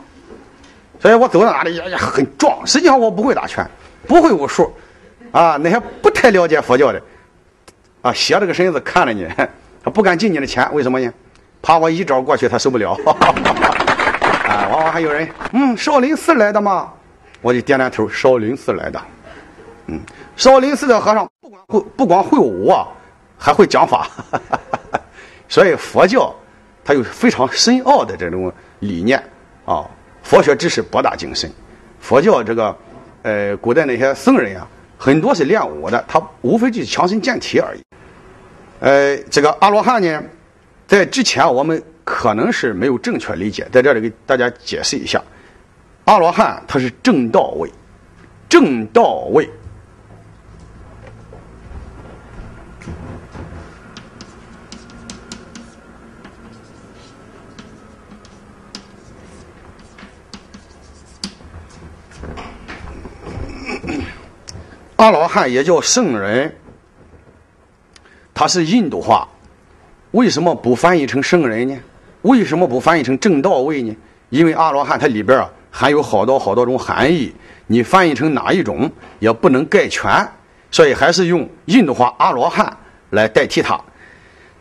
所以我走到哪里也很壮。实际上我不会打拳，不会武术，啊，那些不太了解佛教的，啊，斜着个身子看着你，[LAUGHS] 他不敢进你的钱，为什么呢？怕我一招过去他受不了。[LAUGHS] 啊，往往还有人，嗯，少林寺来的吗？我就点点头，少林寺来的。嗯，少林寺的和尚不光会不光会武啊，还会讲法。[LAUGHS] 所以佛教它有非常深奥的这种理念啊，佛学知识博大精深。佛教这个，呃，古代那些僧人啊，很多是练武的，他无非就是强身健体而已。呃，这个阿罗汉呢，在之前我们。可能是没有正确理解，在这里给大家解释一下，阿罗汉他是正道位，正道位。阿罗汉也叫圣人，他是印度话，为什么不翻译成圣人呢？为什么不翻译成正道位呢？因为阿罗汉它里边啊含有好多好多种含义，你翻译成哪一种也不能概全，所以还是用印度话阿罗汉来代替它。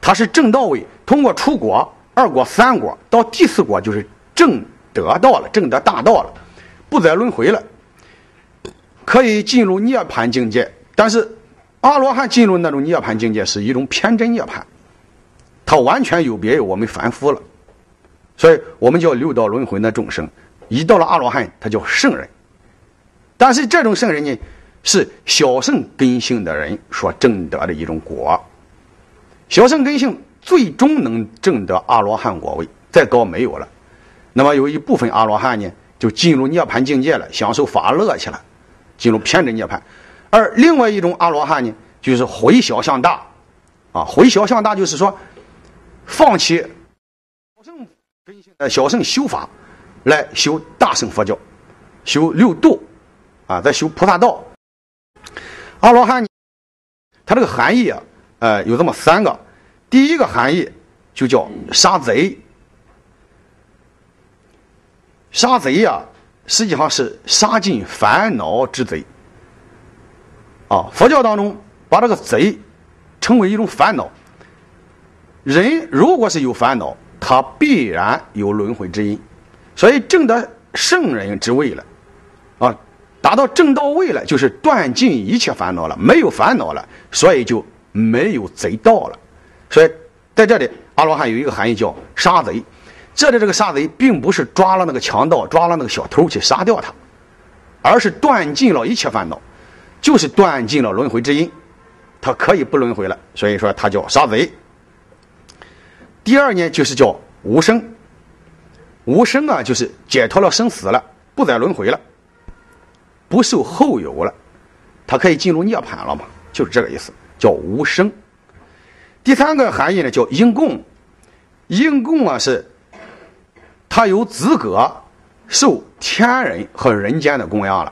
它是正道位，通过出国二国三国到第四国就是正得道了，正得大道了，不再轮回了，可以进入涅槃境界。但是阿罗汉进入那种涅槃境界是一种偏真涅槃，它完全有别于我们凡夫了。所以我们叫六道轮回的众生，一到了阿罗汉，他叫圣人。但是这种圣人呢，是小圣根性的人所证得的一种果。小圣根性最终能证得阿罗汉果位，再高没有了。那么有一部分阿罗汉呢，就进入涅槃境界了，享受法乐去了，进入偏真涅槃。而另外一种阿罗汉呢，就是回小向大，啊，回小向大就是说，放弃小圣。呃，小圣修法来修大乘佛教，修六度啊，在修菩萨道。阿罗汉，他这个含义啊，呃，有这么三个。第一个含义就叫杀贼，杀贼呀，实际上是杀尽烦恼之贼。啊，佛教当中把这个贼称为一种烦恼。人如果是有烦恼，他必然有轮回之因，所以正得圣人之位了，啊，达到正道位了，就是断尽一切烦恼了，没有烦恼了，所以就没有贼道了。所以在这里，阿罗汉有一个含义叫杀贼。这里这个杀贼，并不是抓了那个强盗、抓了那个小偷去杀掉他，而是断尽了一切烦恼，就是断尽了轮回之因，他可以不轮回了。所以说，他叫杀贼。第二呢，就是叫无生，无生啊，就是解脱了生死了，不再轮回了，不受后有了，他可以进入涅槃了嘛，就是这个意思，叫无生。第三个含义呢，叫应供，应供啊是，他有资格受天人和人间的供养了，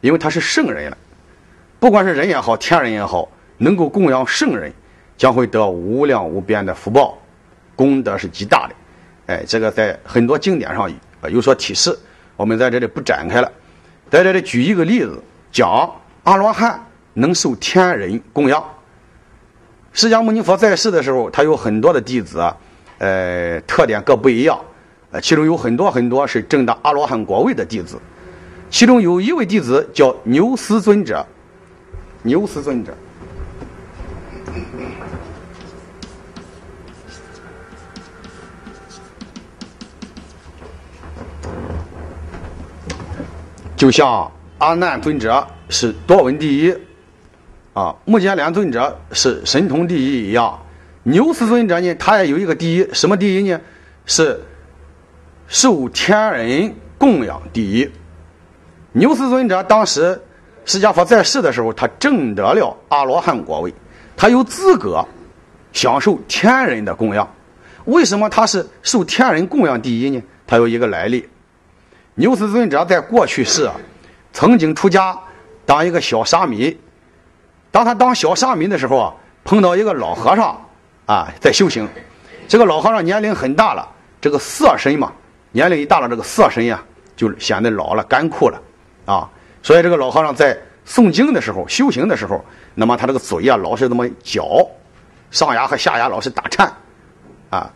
因为他是圣人了，不管是人也好，天人也好，能够供养圣人。将会得无量无边的福报，功德是极大的。哎，这个在很多经典上有所提示，我们在这里不展开了。在这里举一个例子，讲阿罗汉能受天人供养。释迦牟尼佛在世的时候，他有很多的弟子，呃，特点各不一样。呃，其中有很多很多是证得阿罗汉果位的弟子。其中有一位弟子叫牛斯尊者，牛斯尊者。就像阿难尊者是多闻第一，啊，目犍连尊者是神通第一一样，牛斯尊者呢，他也有一个第一，什么第一呢？是受天人供养第一。牛斯尊者当时释迦佛在世的时候，他证得了阿罗汉果位，他有资格享受天人的供养。为什么他是受天人供养第一呢？他有一个来历。牛斯尊者在过去世，曾经出家当一个小沙弥。当他当小沙弥的时候啊，碰到一个老和尚啊，在修行。这个老和尚年龄很大了，这个色身嘛，年龄一大了，这个色身呀就显得老了、干枯了啊。所以这个老和尚在诵经的时候、修行的时候，那么他这个嘴啊老是这么嚼，上牙和下牙老是打颤啊，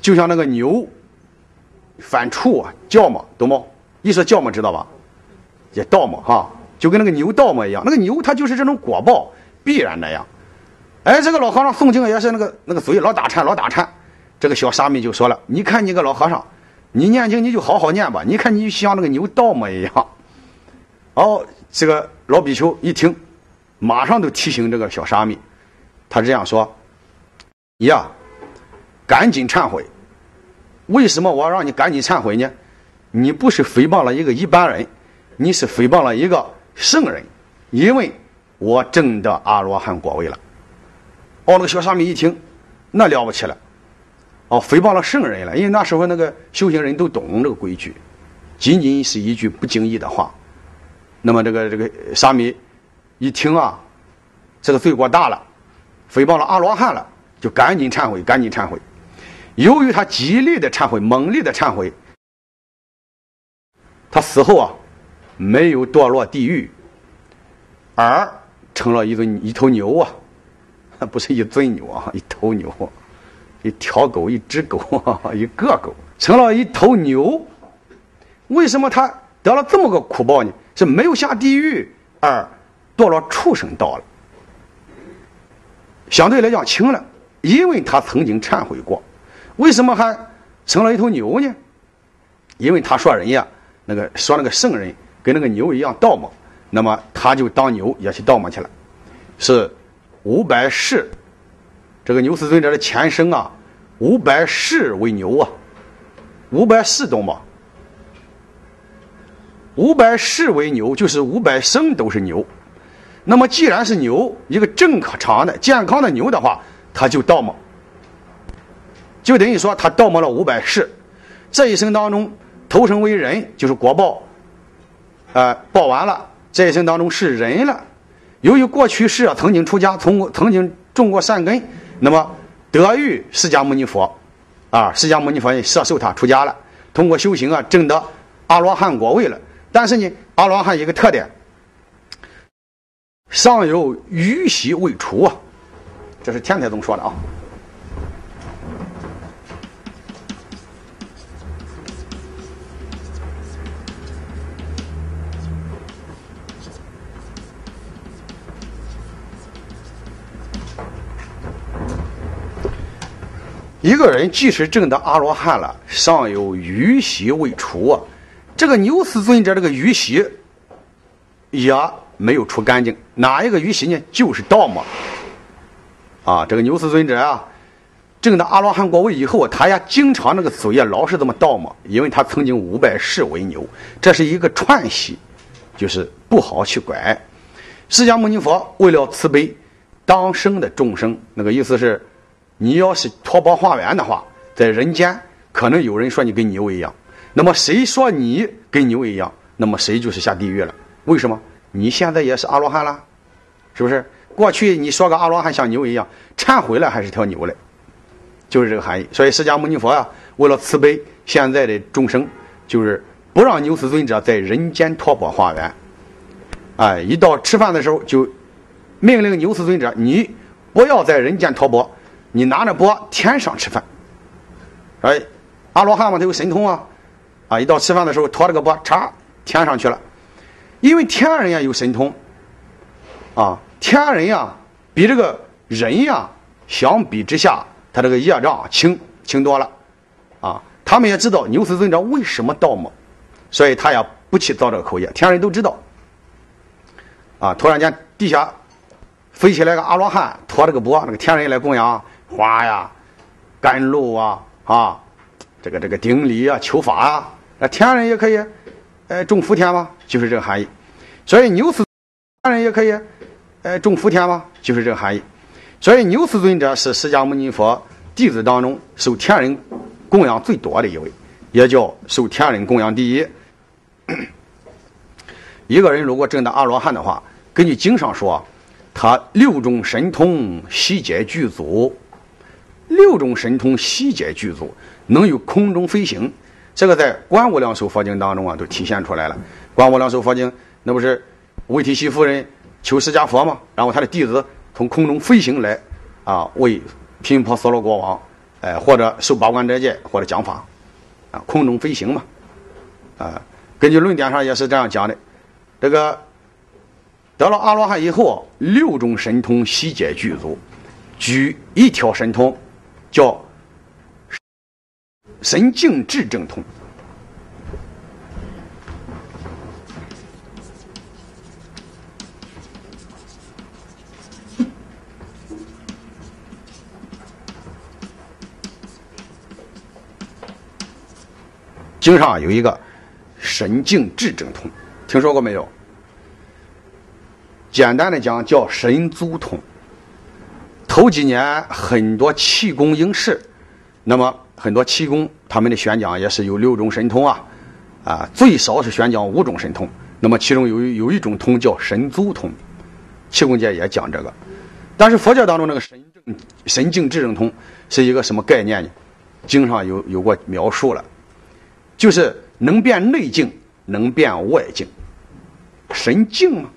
就像那个牛反刍啊叫嘛，懂不？一说叫嘛，知道吧？也道嘛，哈，就跟那个牛道嘛一样。那个牛它就是这种果报必然那样。哎，这个老和尚诵经也是那个那个嘴老打颤，老打颤。这个小沙弥就说了：“你看你个老和尚，你念经你就好好念吧。你看你像那个牛道嘛一样。”哦，这个老比丘一听，马上就提醒这个小沙弥，他这样说：“呀，赶紧忏悔。为什么我要让你赶紧忏悔呢？”你不是诽谤了一个一般人，你是诽谤了一个圣人，因为我证得阿罗汉果位了。哦，那个小沙弥一听，那了不起了，哦，诽谤了圣人了。因为那时候那个修行人都懂这个规矩，仅仅是一句不经意的话，那么这个这个沙弥一听啊，这个罪过大了，诽谤了阿罗汉了，就赶紧忏悔，赶紧忏悔。由于他极力的忏悔，猛烈的忏悔。他死后啊，没有堕落地狱，而成了一尊一头牛啊，那 [LAUGHS] 不是一尊牛啊，一头牛，一条狗，一只狗，一个狗，成了一头牛。为什么他得了这么个苦报呢？是没有下地狱，而堕落畜生道了。相对来讲轻了，因为他曾经忏悔过。为什么还成了一头牛呢？因为他说人呀。那个说那个圣人跟那个牛一样盗嘛，那么他就当牛也去盗嘛去了，是五百世，这个牛斯尊者的前生啊，五百世为牛啊，五百世懂吗？五百世为牛就是五百生都是牛，那么既然是牛，一个正常的健康的牛的话，他就盗嘛，就等于说他盗嘛了五百世，这一生当中。投生为人就是果报，呃，报完了，这一生当中是人了。由于过去世啊曾经出家，从曾经种过善根，那么得遇释迦牟尼佛，啊，释迦牟尼佛也摄受他出家了，通过修行啊证得阿罗汉果位了。但是呢，阿罗汉一个特点，尚有余习未除啊，这是天台宗说的啊。一个人即使证得阿罗汉了，尚有余习未除啊！这个牛斯尊者这个余习也没有除干净。哪一个余习呢？就是道嘛！啊，这个牛斯尊者啊，证得阿罗汉果位以后，他呀经常那个嘴也老是这么道嘛，因为他曾经五百世为牛，这是一个串习，就是不好去拐。释迦牟尼佛为了慈悲当生的众生，那个意思是。你要是托钵化缘的话，在人间可能有人说你跟牛一样，那么谁说你跟牛一样，那么谁就是下地狱了。为什么？你现在也是阿罗汉了，是不是？过去你说个阿罗汉像牛一样，忏悔了还是条牛嘞，就是这个含义。所以释迦牟尼佛啊，为了慈悲现在的众生，就是不让牛斯尊者在人间托钵化缘。哎，一到吃饭的时候，就命令牛斯尊者，你不要在人间托钵。你拿着钵天上吃饭，哎，阿罗汉嘛，他有神通啊，啊，一到吃饭的时候，拖着个钵，嚓，天上去了。因为天人呀有神通，啊，天人呀比这个人呀相比之下，他这个业障轻轻多了，啊，他们也知道牛斯尊者为什么盗墓，所以他也不去造这个口业。天人都知道，啊，突然间地下飞起来个阿罗汉，拖着个钵，那个天人来供养。花呀、甘露啊，啊，这个这个顶礼啊、求法啊，那天人也可以。呃，种福田吗？就是这个含义。所以牛斯天人也可以，呃，种福田吗？就是这个含义。所以牛斯尊者是释迦牟尼佛弟子当中受天人供养最多的一位，也叫受天人供养第一。[CLEARS THROAT] 一个人如果证到阿罗汉的话，根据经上说，他六种神通悉皆具足，六种神通悉皆具足，能于空中飞行。这个在《观无量寿佛经》当中啊，都体现出来了。《观无量寿佛经》那不是维提西夫人求释迦佛吗？然后他的弟子从空中飞行来，啊，为频婆娑罗国王，哎，或者受八关斋戒，或者讲法，啊，空中飞行嘛，啊，根据论点上也是这样讲的。这个得了阿罗汉以后，六种神通悉皆具足，举一条神通，叫。神经质症痛，经上有一个神经质症痛，听说过没有？简单的讲，叫神足痛。头几年很多气功应试，那么。很多气功，他们的宣讲也是有六种神通啊，啊，最少是宣讲五种神通。那么其中有有一种通叫神足通，气功界也讲这个。但是佛教当中那个神正神境智正通是一个什么概念呢？经上有有过描述了，就是能变内境，能变外境。神境嘛，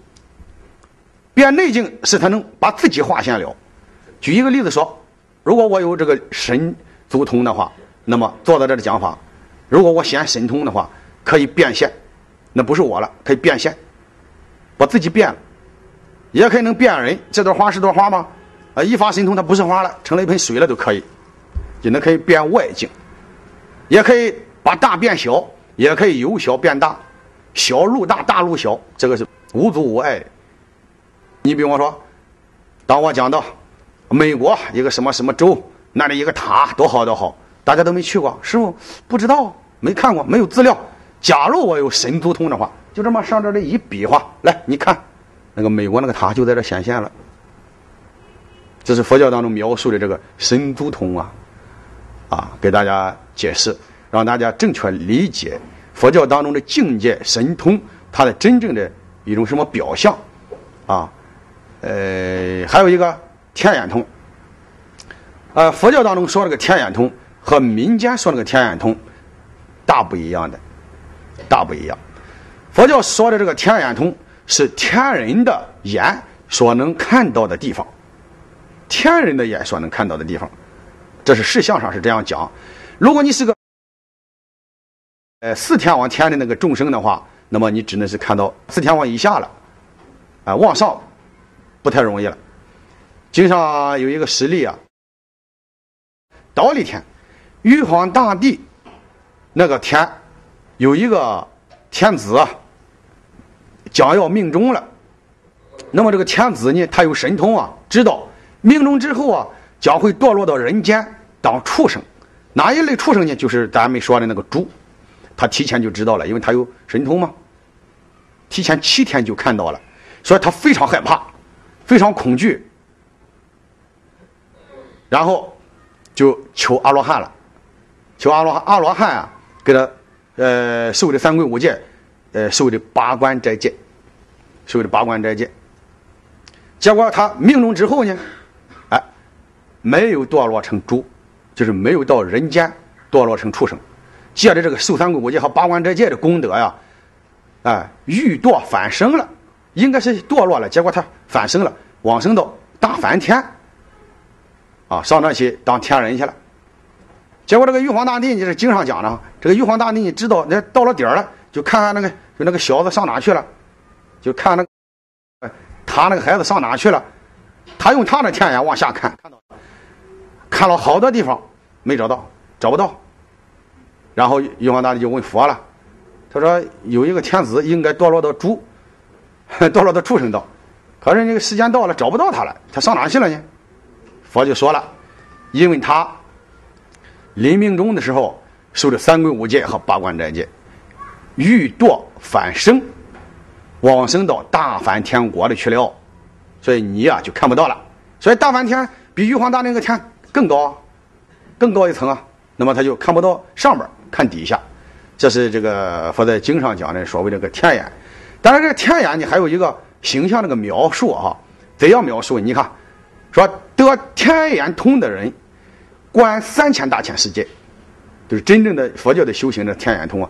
变内境是他能把自己化现了。举一个例子说，如果我有这个神。足通的话，那么坐在这的讲法，如果我显神通的话，可以变现，那不是我了，可以变现，把自己变了，也可以能变人。这朵花是朵花吗？啊，一发神通，它不是花了，成了一盆水了都可以。也能可以变外境，也可以把大变小，也可以由小变大，小入大，大入小，这个是无阻无碍。你比方说，当我讲到美国一个什么什么州。那里一个塔多好多好，大家都没去过，师傅不知道，没看过，没有资料。假如我有神足通的话，就这么上这里一比划，来，你看，那个美国那个塔就在这显现了。这是佛教当中描述的这个神足通啊，啊，给大家解释，让大家正确理解佛教当中的境界神通，它的真正的一种什么表象啊？呃，还有一个天眼通。呃，佛教当中说这个天眼通和民间说那个天眼通大不一样的，大不一样。佛教说的这个天眼通是天人的眼所能看到的地方，天人的眼所能看到的地方，这是事相上是这样讲。如果你是个呃四天王天的那个众生的话，那么你只能是看到四天王以下了，啊，往上不太容易了。经上有一个实例啊。倒立天，玉皇大帝那个天有一个天子啊，将要命中了。那么这个天子呢，他有神通啊，知道命中之后啊，将会堕落到人间当畜生。哪一类畜生呢？就是咱们说的那个猪。他提前就知道了，因为他有神通嘛，提前七天就看到了，所以他非常害怕，非常恐惧，然后。就求阿罗汉了，求阿罗汉，阿罗汉啊，给他，呃，受的三皈五戒，呃，受的八关斋戒，受的八关斋戒。结果他命中之后呢，哎，没有堕落成猪，就是没有到人间堕落成畜生，借着这个受三皈五戒和八关斋戒的功德呀，哎，欲堕反生了，应该是堕落了，结果他反生了，往生到大梵天。啊，上那去当天人去了，结果这个玉皇大帝，你是经上讲的，这个玉皇大帝你知道，那到了点了，就看看那个就那个小子上哪去了，就看那个他那个孩子上哪去了，他用他的天眼往下看，看到看了好多地方没找到，找不到。然后玉皇大帝就问佛了，他说有一个天子应该堕落到猪，[LAUGHS] 堕落到畜生道，可是那个时间到了找不到他了，他上哪去了呢？佛就说了，因为他临命终的时候受着三皈五戒和八关斋戒，欲堕反生，往生到大梵天国里去了，所以你呀就看不到了。所以大梵天比玉皇大帝那个天更高，更高一层啊，那么他就看不到上边。看底下，这是这个佛在经上讲的所谓这个天眼。当然，这个天眼你还有一个形象这个描述啊，怎样描述？你看，说得天眼通的人，观三千大千世界，就是真正的佛教的修行的天眼通啊，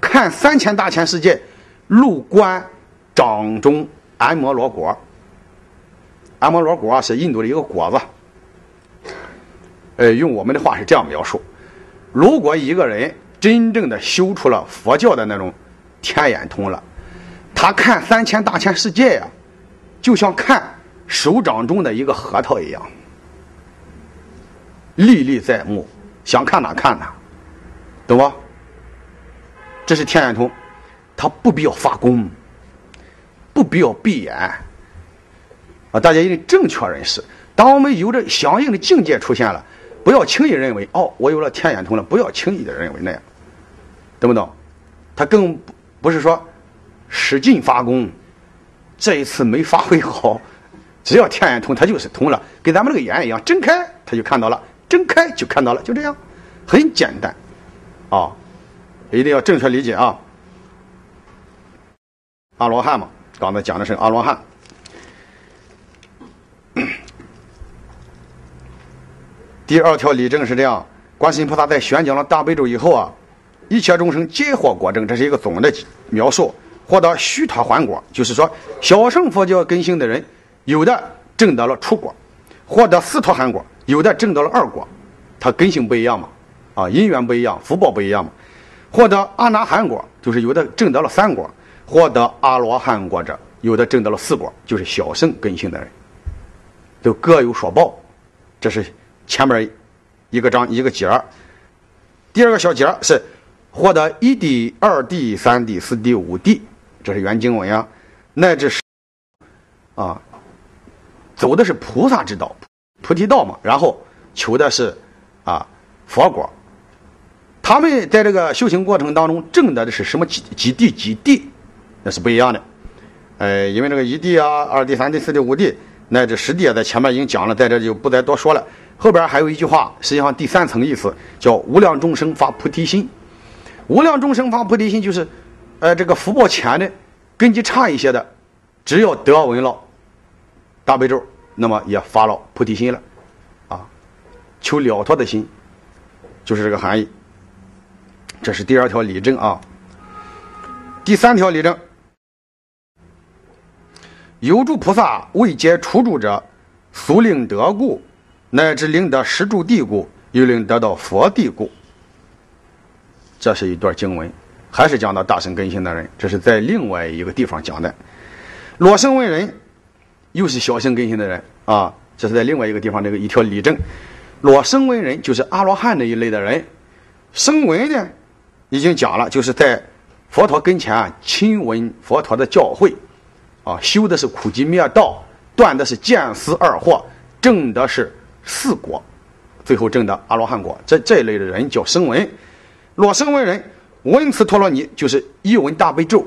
看三千大千世界，入观掌中安摩罗果。安摩罗果是印度的一个果子，呃，用我们的话是这样描述。如果一个人真正的修出了佛教的那种天眼通了，他看三千大千世界呀，就像看手掌中的一个核桃一样，历历在目，想看哪看哪，懂吧？这是天眼通，他不必要发功，不必要闭眼啊！大家一定正确认识，当我们有着相应的境界出现了。不要轻易认为哦，我有了天眼通了。不要轻易的认为那样，懂不懂？他更不是说使劲发功，这一次没发挥好，只要天眼通，他就是通了，跟咱们那个眼一样，睁开他就看到了，睁开就看到了，就这样，很简单，啊，一定要正确理解啊。阿罗汉嘛，刚才讲的是阿罗汉。第二条理证是这样：观世音菩萨在宣讲了大悲咒以后啊，一切众生皆获果证，这是一个总的描述。获得虚陀还果，就是说小乘佛教根性的人，有的证得了初果；获得四陀含果，有的证得了二果。他根性不一样嘛，啊，因缘不一样，福报不一样嘛。获得阿那含果，就是有的证得了三果；获得阿罗汉果者，有的证得了四果，就是小乘根性的人，都各有所报。这是。前面一个章一个节儿，第二个小节是获得一地、二地、三地、四地、五地，这是原经文呀，乃至啊，走的是菩萨之道、菩提道嘛，然后求的是啊佛果。他们在这个修行过程当中证得的是什么几几地几地，那是不一样的。呃，因为这个一地啊、二地、三地、四地、五地，乃至十地，在前面已经讲了，在这就不再多说了。后边还有一句话，实际上第三层意思叫“无量众生发菩提心”。无量众生发菩提心，就是，呃，这个福报浅的、根基差一些的，只要得闻了大悲咒，那么也发了菩提心了，啊，求了脱的心，就是这个含义。这是第二条理证啊。第三条理证，有诸菩萨未解初住者，俗令得故。乃至令得十住地故，又令得到佛地故。这是一段经文，还是讲到大圣根性的人。这是在另外一个地方讲的。罗生为人，又是小性根性的人啊。这是在另外一个地方这个一条理证。罗生闻人就是阿罗汉那一类的人。声闻呢，已经讲了，就是在佛陀跟前亲闻佛陀的教诲，啊，修的是苦集灭道，断的是见思二惑，证的是。四果，最后证得阿罗汉果。这这一类的人叫声闻。若声闻人闻此陀罗尼，就是一闻大悲咒，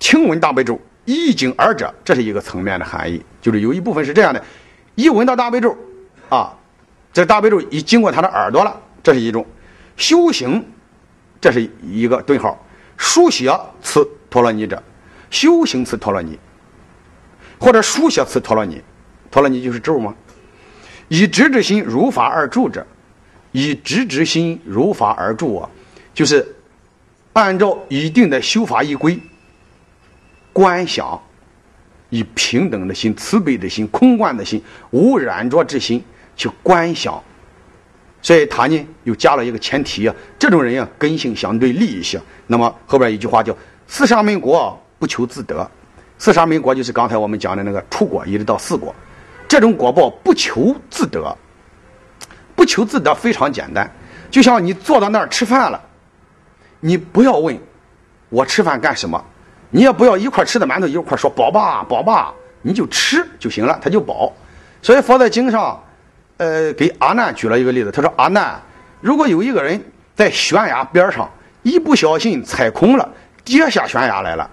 听闻大悲咒，一经二者，这是一个层面的含义。就是有一部分是这样的：一闻到大悲咒，啊，这大悲咒已经过他的耳朵了，这是一种修行。这是一个顿号。书写此陀罗尼者，修行此陀罗尼，或者书写此陀罗尼，陀罗尼就是咒吗？以直之心如法而住者，以直之心如法而住啊，就是按照一定的修法依规观想，以平等的心、慈悲的心、空观的心、无染着之心去观想。所以他呢又加了一个前提啊，这种人呀根性相对利一些。那么后边一句话叫“四沙门国不求自得，四沙门国就是刚才我们讲的那个出国，一直到四国，这种果报不求自得，不求自得非常简单，就像你坐到那儿吃饭了，你不要问我吃饭干什么，你也不要一块吃的馒头一块说饱吧饱吧，你就吃就行了，他就饱。所以佛在经上，呃，给阿难举了一个例子，他说阿难，如果有一个人在悬崖边上一不小心踩空了，跌下悬崖来了。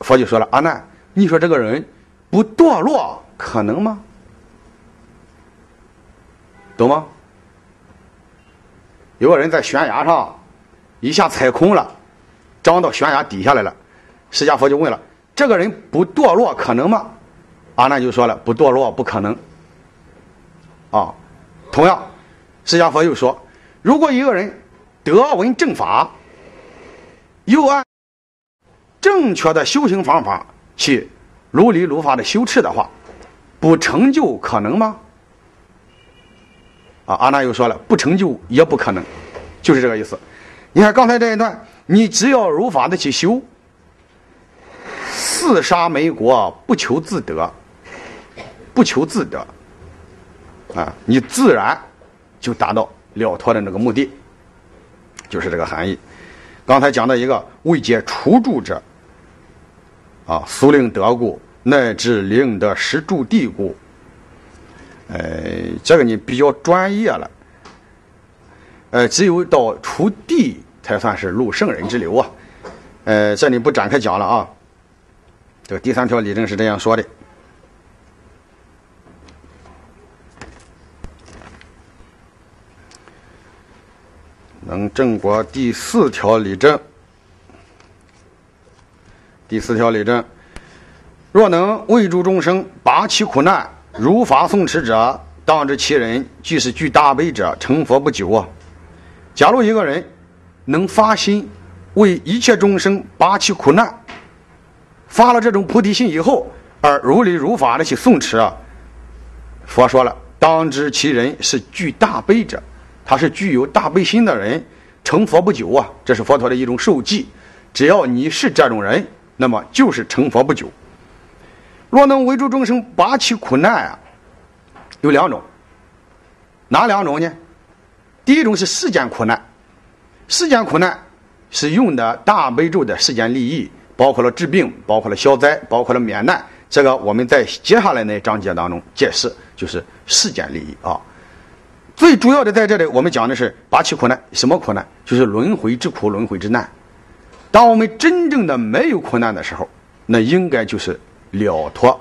佛就说了：“阿难，你说这个人不堕落可能吗？懂吗？有个人在悬崖上一下踩空了，撞到悬崖底下来了。释迦佛就问了：这个人不堕落可能吗？阿难就说了：不堕落不可能。啊，同样，释迦佛又说：如果一个人得闻正法，又按。”正确的修行方法去如理如法的修持的话，不成就可能吗？啊，阿难又说了，不成就也不可能，就是这个意思。你看刚才这一段，你只要如法的去修，四杀美国不求自得，不求自得，啊，你自然就达到了脱的那个目的，就是这个含义。刚才讲的一个未解除住者。啊，苏令德故，乃至令的石柱地故，呃，这个你比较专业了。呃，只有到出地才算是入圣人之流啊。呃，这里不展开讲了啊。这个第三条理证是这样说的：能正国第四条理证。第四条理证：若能为诸众生拔其苦难，如法诵持者，当知其人即是具大悲者，成佛不久啊！假如一个人能发心为一切众生拔其苦难，发了这种菩提心以后，而如理如法的去诵持啊，佛说了，当知其人是具大悲者，他是具有大悲心的人，成佛不久啊！这是佛陀的一种受记，只要你是这种人。那么就是成佛不久。若能为诸众生拔其苦难啊，有两种。哪两种呢？第一种是世间苦难，世间苦难是用的大悲咒的世间利益，包括了治病，包括了消灾，包括了免难。这个我们在接下来那章节当中解释，就是世间利益啊。最主要的在这里，我们讲的是拔其苦难，什么苦难？就是轮回之苦，轮回之难。当我们真正的没有苦难的时候，那应该就是了脱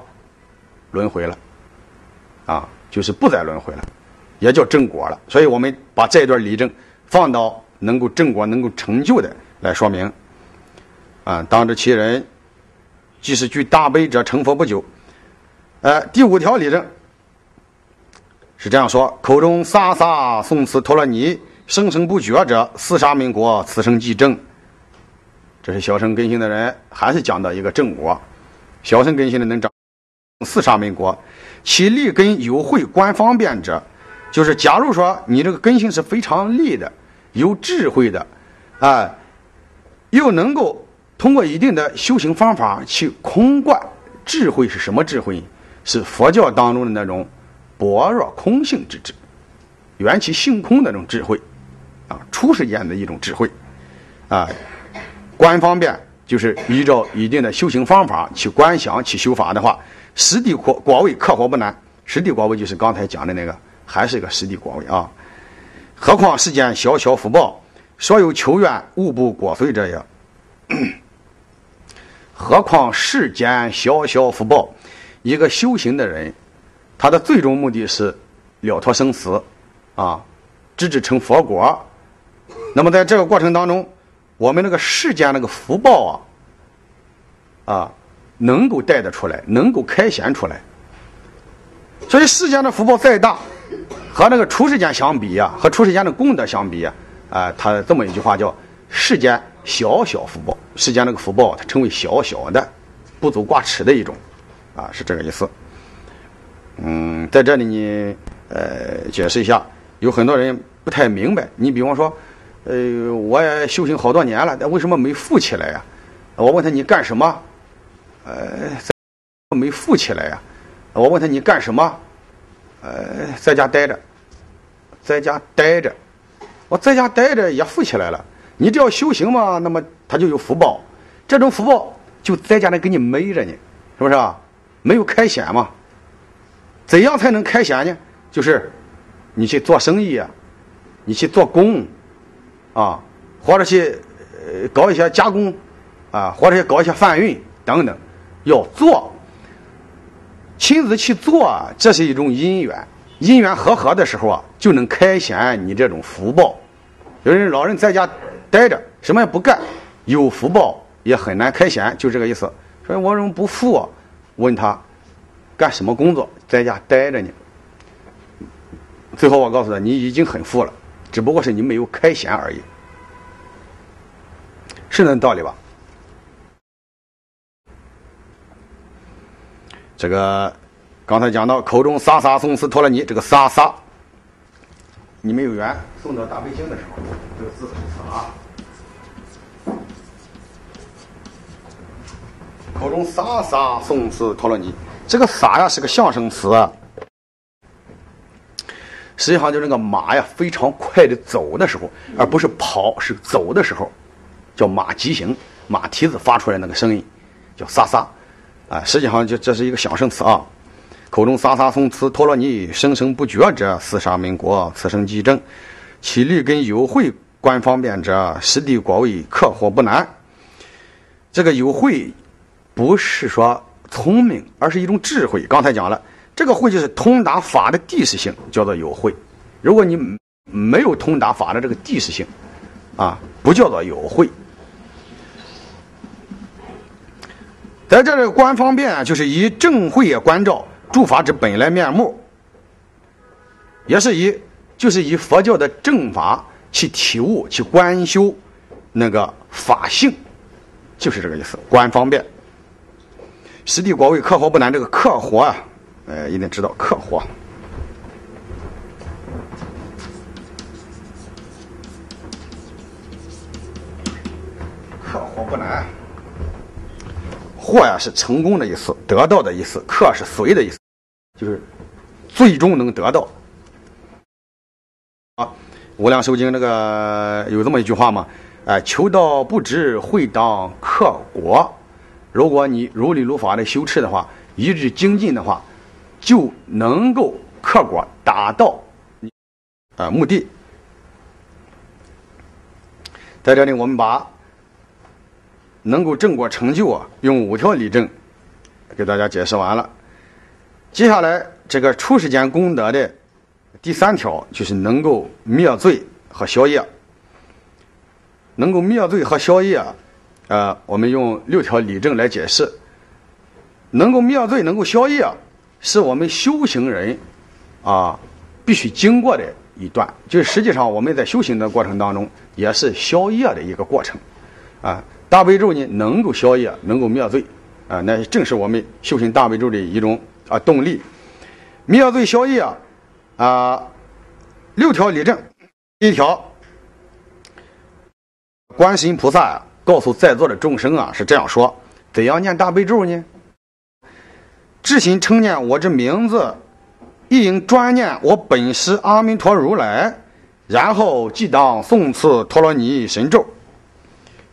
轮回了，啊，就是不再轮回了，也叫正果了。所以我们把这一段理证放到能够正果、能够成就的来说明，啊，当知其人即是具大悲者，成佛不久。呃，第五条理证是这样说：口中洒洒诵词陀罗尼，生生不绝者，四沙民国，此生即正。这是小乘根性的人，还是讲到一个正果。小乘根性的能长四沙民国，其利根有慧观方便者，就是假如说你这个根性是非常利的，有智慧的，啊，又能够通过一定的修行方法去空观。智慧是什么智慧？是佛教当中的那种薄若空性之智，缘起性空那种智慧，啊，初世间的一种智慧，啊。观方便就是依照一定的修行方法去观想去修法的话，实地果果位克活不难。实地果位就是刚才讲的那个，还是一个实地果位啊。何况世间小小福报，所有求愿无不果遂者也。何况世间小小福报，一个修行的人，他的最终目的是了脱生死，啊，直至成佛果。那么在这个过程当中，我们那个世间那个福报啊，啊，能够带得出来，能够开显出来。所以世间的福报再大，和那个出世间相比呀，和出世间的功德相比呀，啊，他这么一句话叫“世间小小福报”，世间那个福报它称为小小的，不足挂齿的一种，啊，是这个意思。嗯，在这里你呃解释一下，有很多人不太明白，你比方说。呃，我也修行好多年了，但为什么没富起来呀？我问他你干什么？呃，没富起来呀。我问他你干什么？呃，在家待着，在家待着。我在家待着也富起来了。你只要修行嘛，那么他就有福报。这种福报就在家里给你没着呢，是不是啊？没有开显嘛？怎样才能开显呢？就是你去做生意啊，你去做工啊，或者去呃搞一些加工啊，或者搞一些贩运等等，要做。亲自去做，这是一种因缘，因缘和合的时候啊，就能开显你这种福报。有人老人在家待着，什么也不干，有福报也很难开显，就这个意思。说我怎么不富啊？问他干什么工作，在家待着呢？最后我告诉他，你已经很富了，只不过是你没有开显而已，是那道理吧？这个刚才讲到口中撒撒送死陀罗尼，这个撒撒，你们有缘送到大北京的时候，这个字洒。口中撒撒送死陀罗尼，这个撒呀是个象声词，实际上就那个马呀非常快的走的时候，而不是跑，是走的时候，叫马疾行，马蹄子发出来那个声音，叫撒撒。啊，实际上就这是一个响声词啊，口中洒洒送辞陀罗尼，声声不绝者，四沙民国，此生即正。其力根有慧，观方便者，实地果位，克获不难。这个有慧，不是说聪明，而是一种智慧。刚才讲了，这个慧就是通达法的地势性，叫做有慧。如果你没有通达法的这个地势性，啊，不叫做有慧。在这里观方便，就是以正慧观照诸法之本来面目，也是以就是以佛教的正法去体悟、去观修那个法性，就是这个意思。观方便，实地果位，克活不难。这个克活啊，呃，一定知道克活，克活不难。获呀是成功的意思，得到的意思；克是随的意思，就是最终能得到。啊，《无量寿经》那个有这么一句话嘛？哎，求道不知，会当克果。如果你如理如法的修持的话，一直精进的话，就能够克果，达到啊目的。在这里，我们把。能够正果成就啊，用五条理证给大家解释完了。接下来这个初世间功德的第三条就是能够灭罪和消业。能够灭罪和消业，呃，我们用六条理证来解释。能够灭罪、能够消业，是我们修行人啊必须经过的一段。就实际上我们在修行的过程当中，也是消业的一个过程啊。大悲咒呢，能够消业，能够灭罪，啊，那正是我们修行大悲咒的一种啊动力。灭罪消业啊，啊六条理证，一条，观世音菩萨告诉在座的众生啊，是这样说：怎样念大悲咒呢？至心称念我这名字，亦应专念我本师阿弥陀如来，然后即当诵持陀罗尼神咒。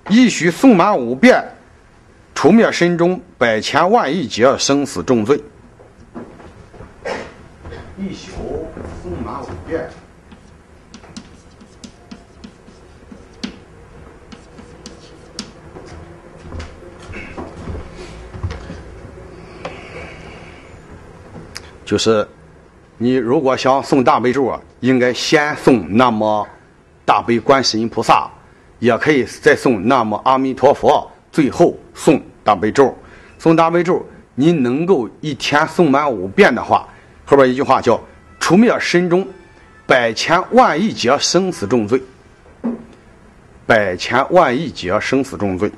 一须诵满五遍，除灭身中百千万亿劫生死重罪。一宿诵满五遍，就是你如果想诵大悲咒啊，应该先诵那么大悲观世音菩萨。也可以再送南无阿弥陀佛，最后送大悲咒。送大悲咒，你能够一天诵满五遍的话，后边一句话叫“除灭身中百千万亿劫生死重罪”。百千万亿劫生死重罪。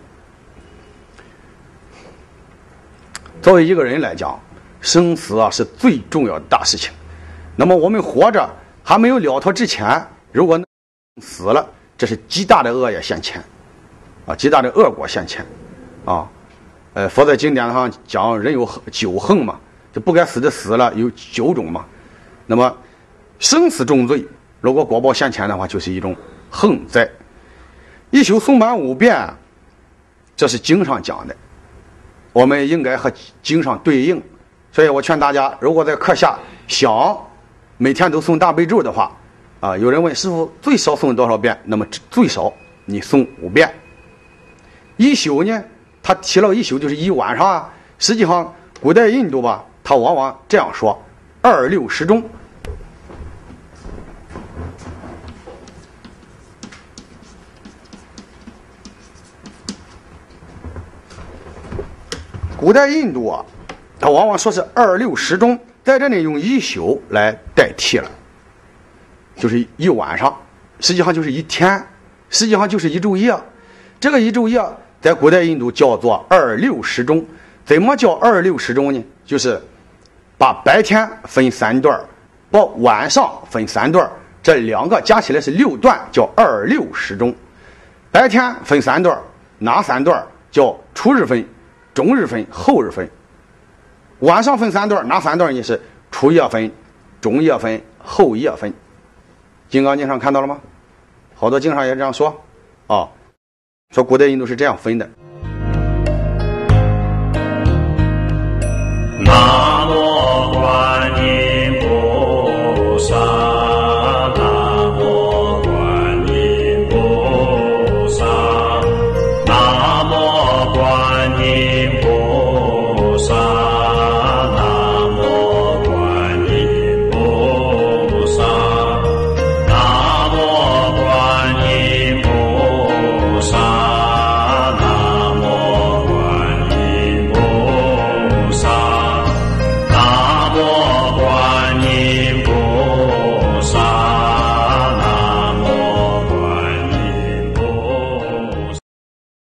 作为一个人来讲，生死啊是最重要的大事情。那么我们活着还没有了脱之前，如果死了。这是极大的恶业现前，啊，极大的恶果现前，啊，呃，佛在经典上讲人有九横嘛，就不该死的死了有九种嘛。那么生死重罪，如果果报现前的话，就是一种横灾。一宿诵满五遍，这是经上讲的，我们应该和经上对应。所以我劝大家，如果在课下想每天都诵大悲咒的话，啊，有人问师傅最少诵多少遍？那么最少你诵五遍。一宿呢，他提了一宿就是一晚上啊。实际上，古代印度吧，他往往这样说：二六十钟。古代印度啊，他往往说是二六十钟，在这里用一宿来代替了，就是一晚上，实际上就是一天，实际上就是一昼夜。这个一昼夜在古代印度叫做二六十钟。怎么叫二六十钟呢？就是把白天分三段把晚上分三段这两个加起来是六段，叫二六十钟。白天分三段哪三段叫初日分？中日分，后日分。晚上分三段哪三段呢？是初夜分、中夜分、后夜分。金刚经上看到了吗？好多经上也这样说，啊，说古代印度是这样分的。那。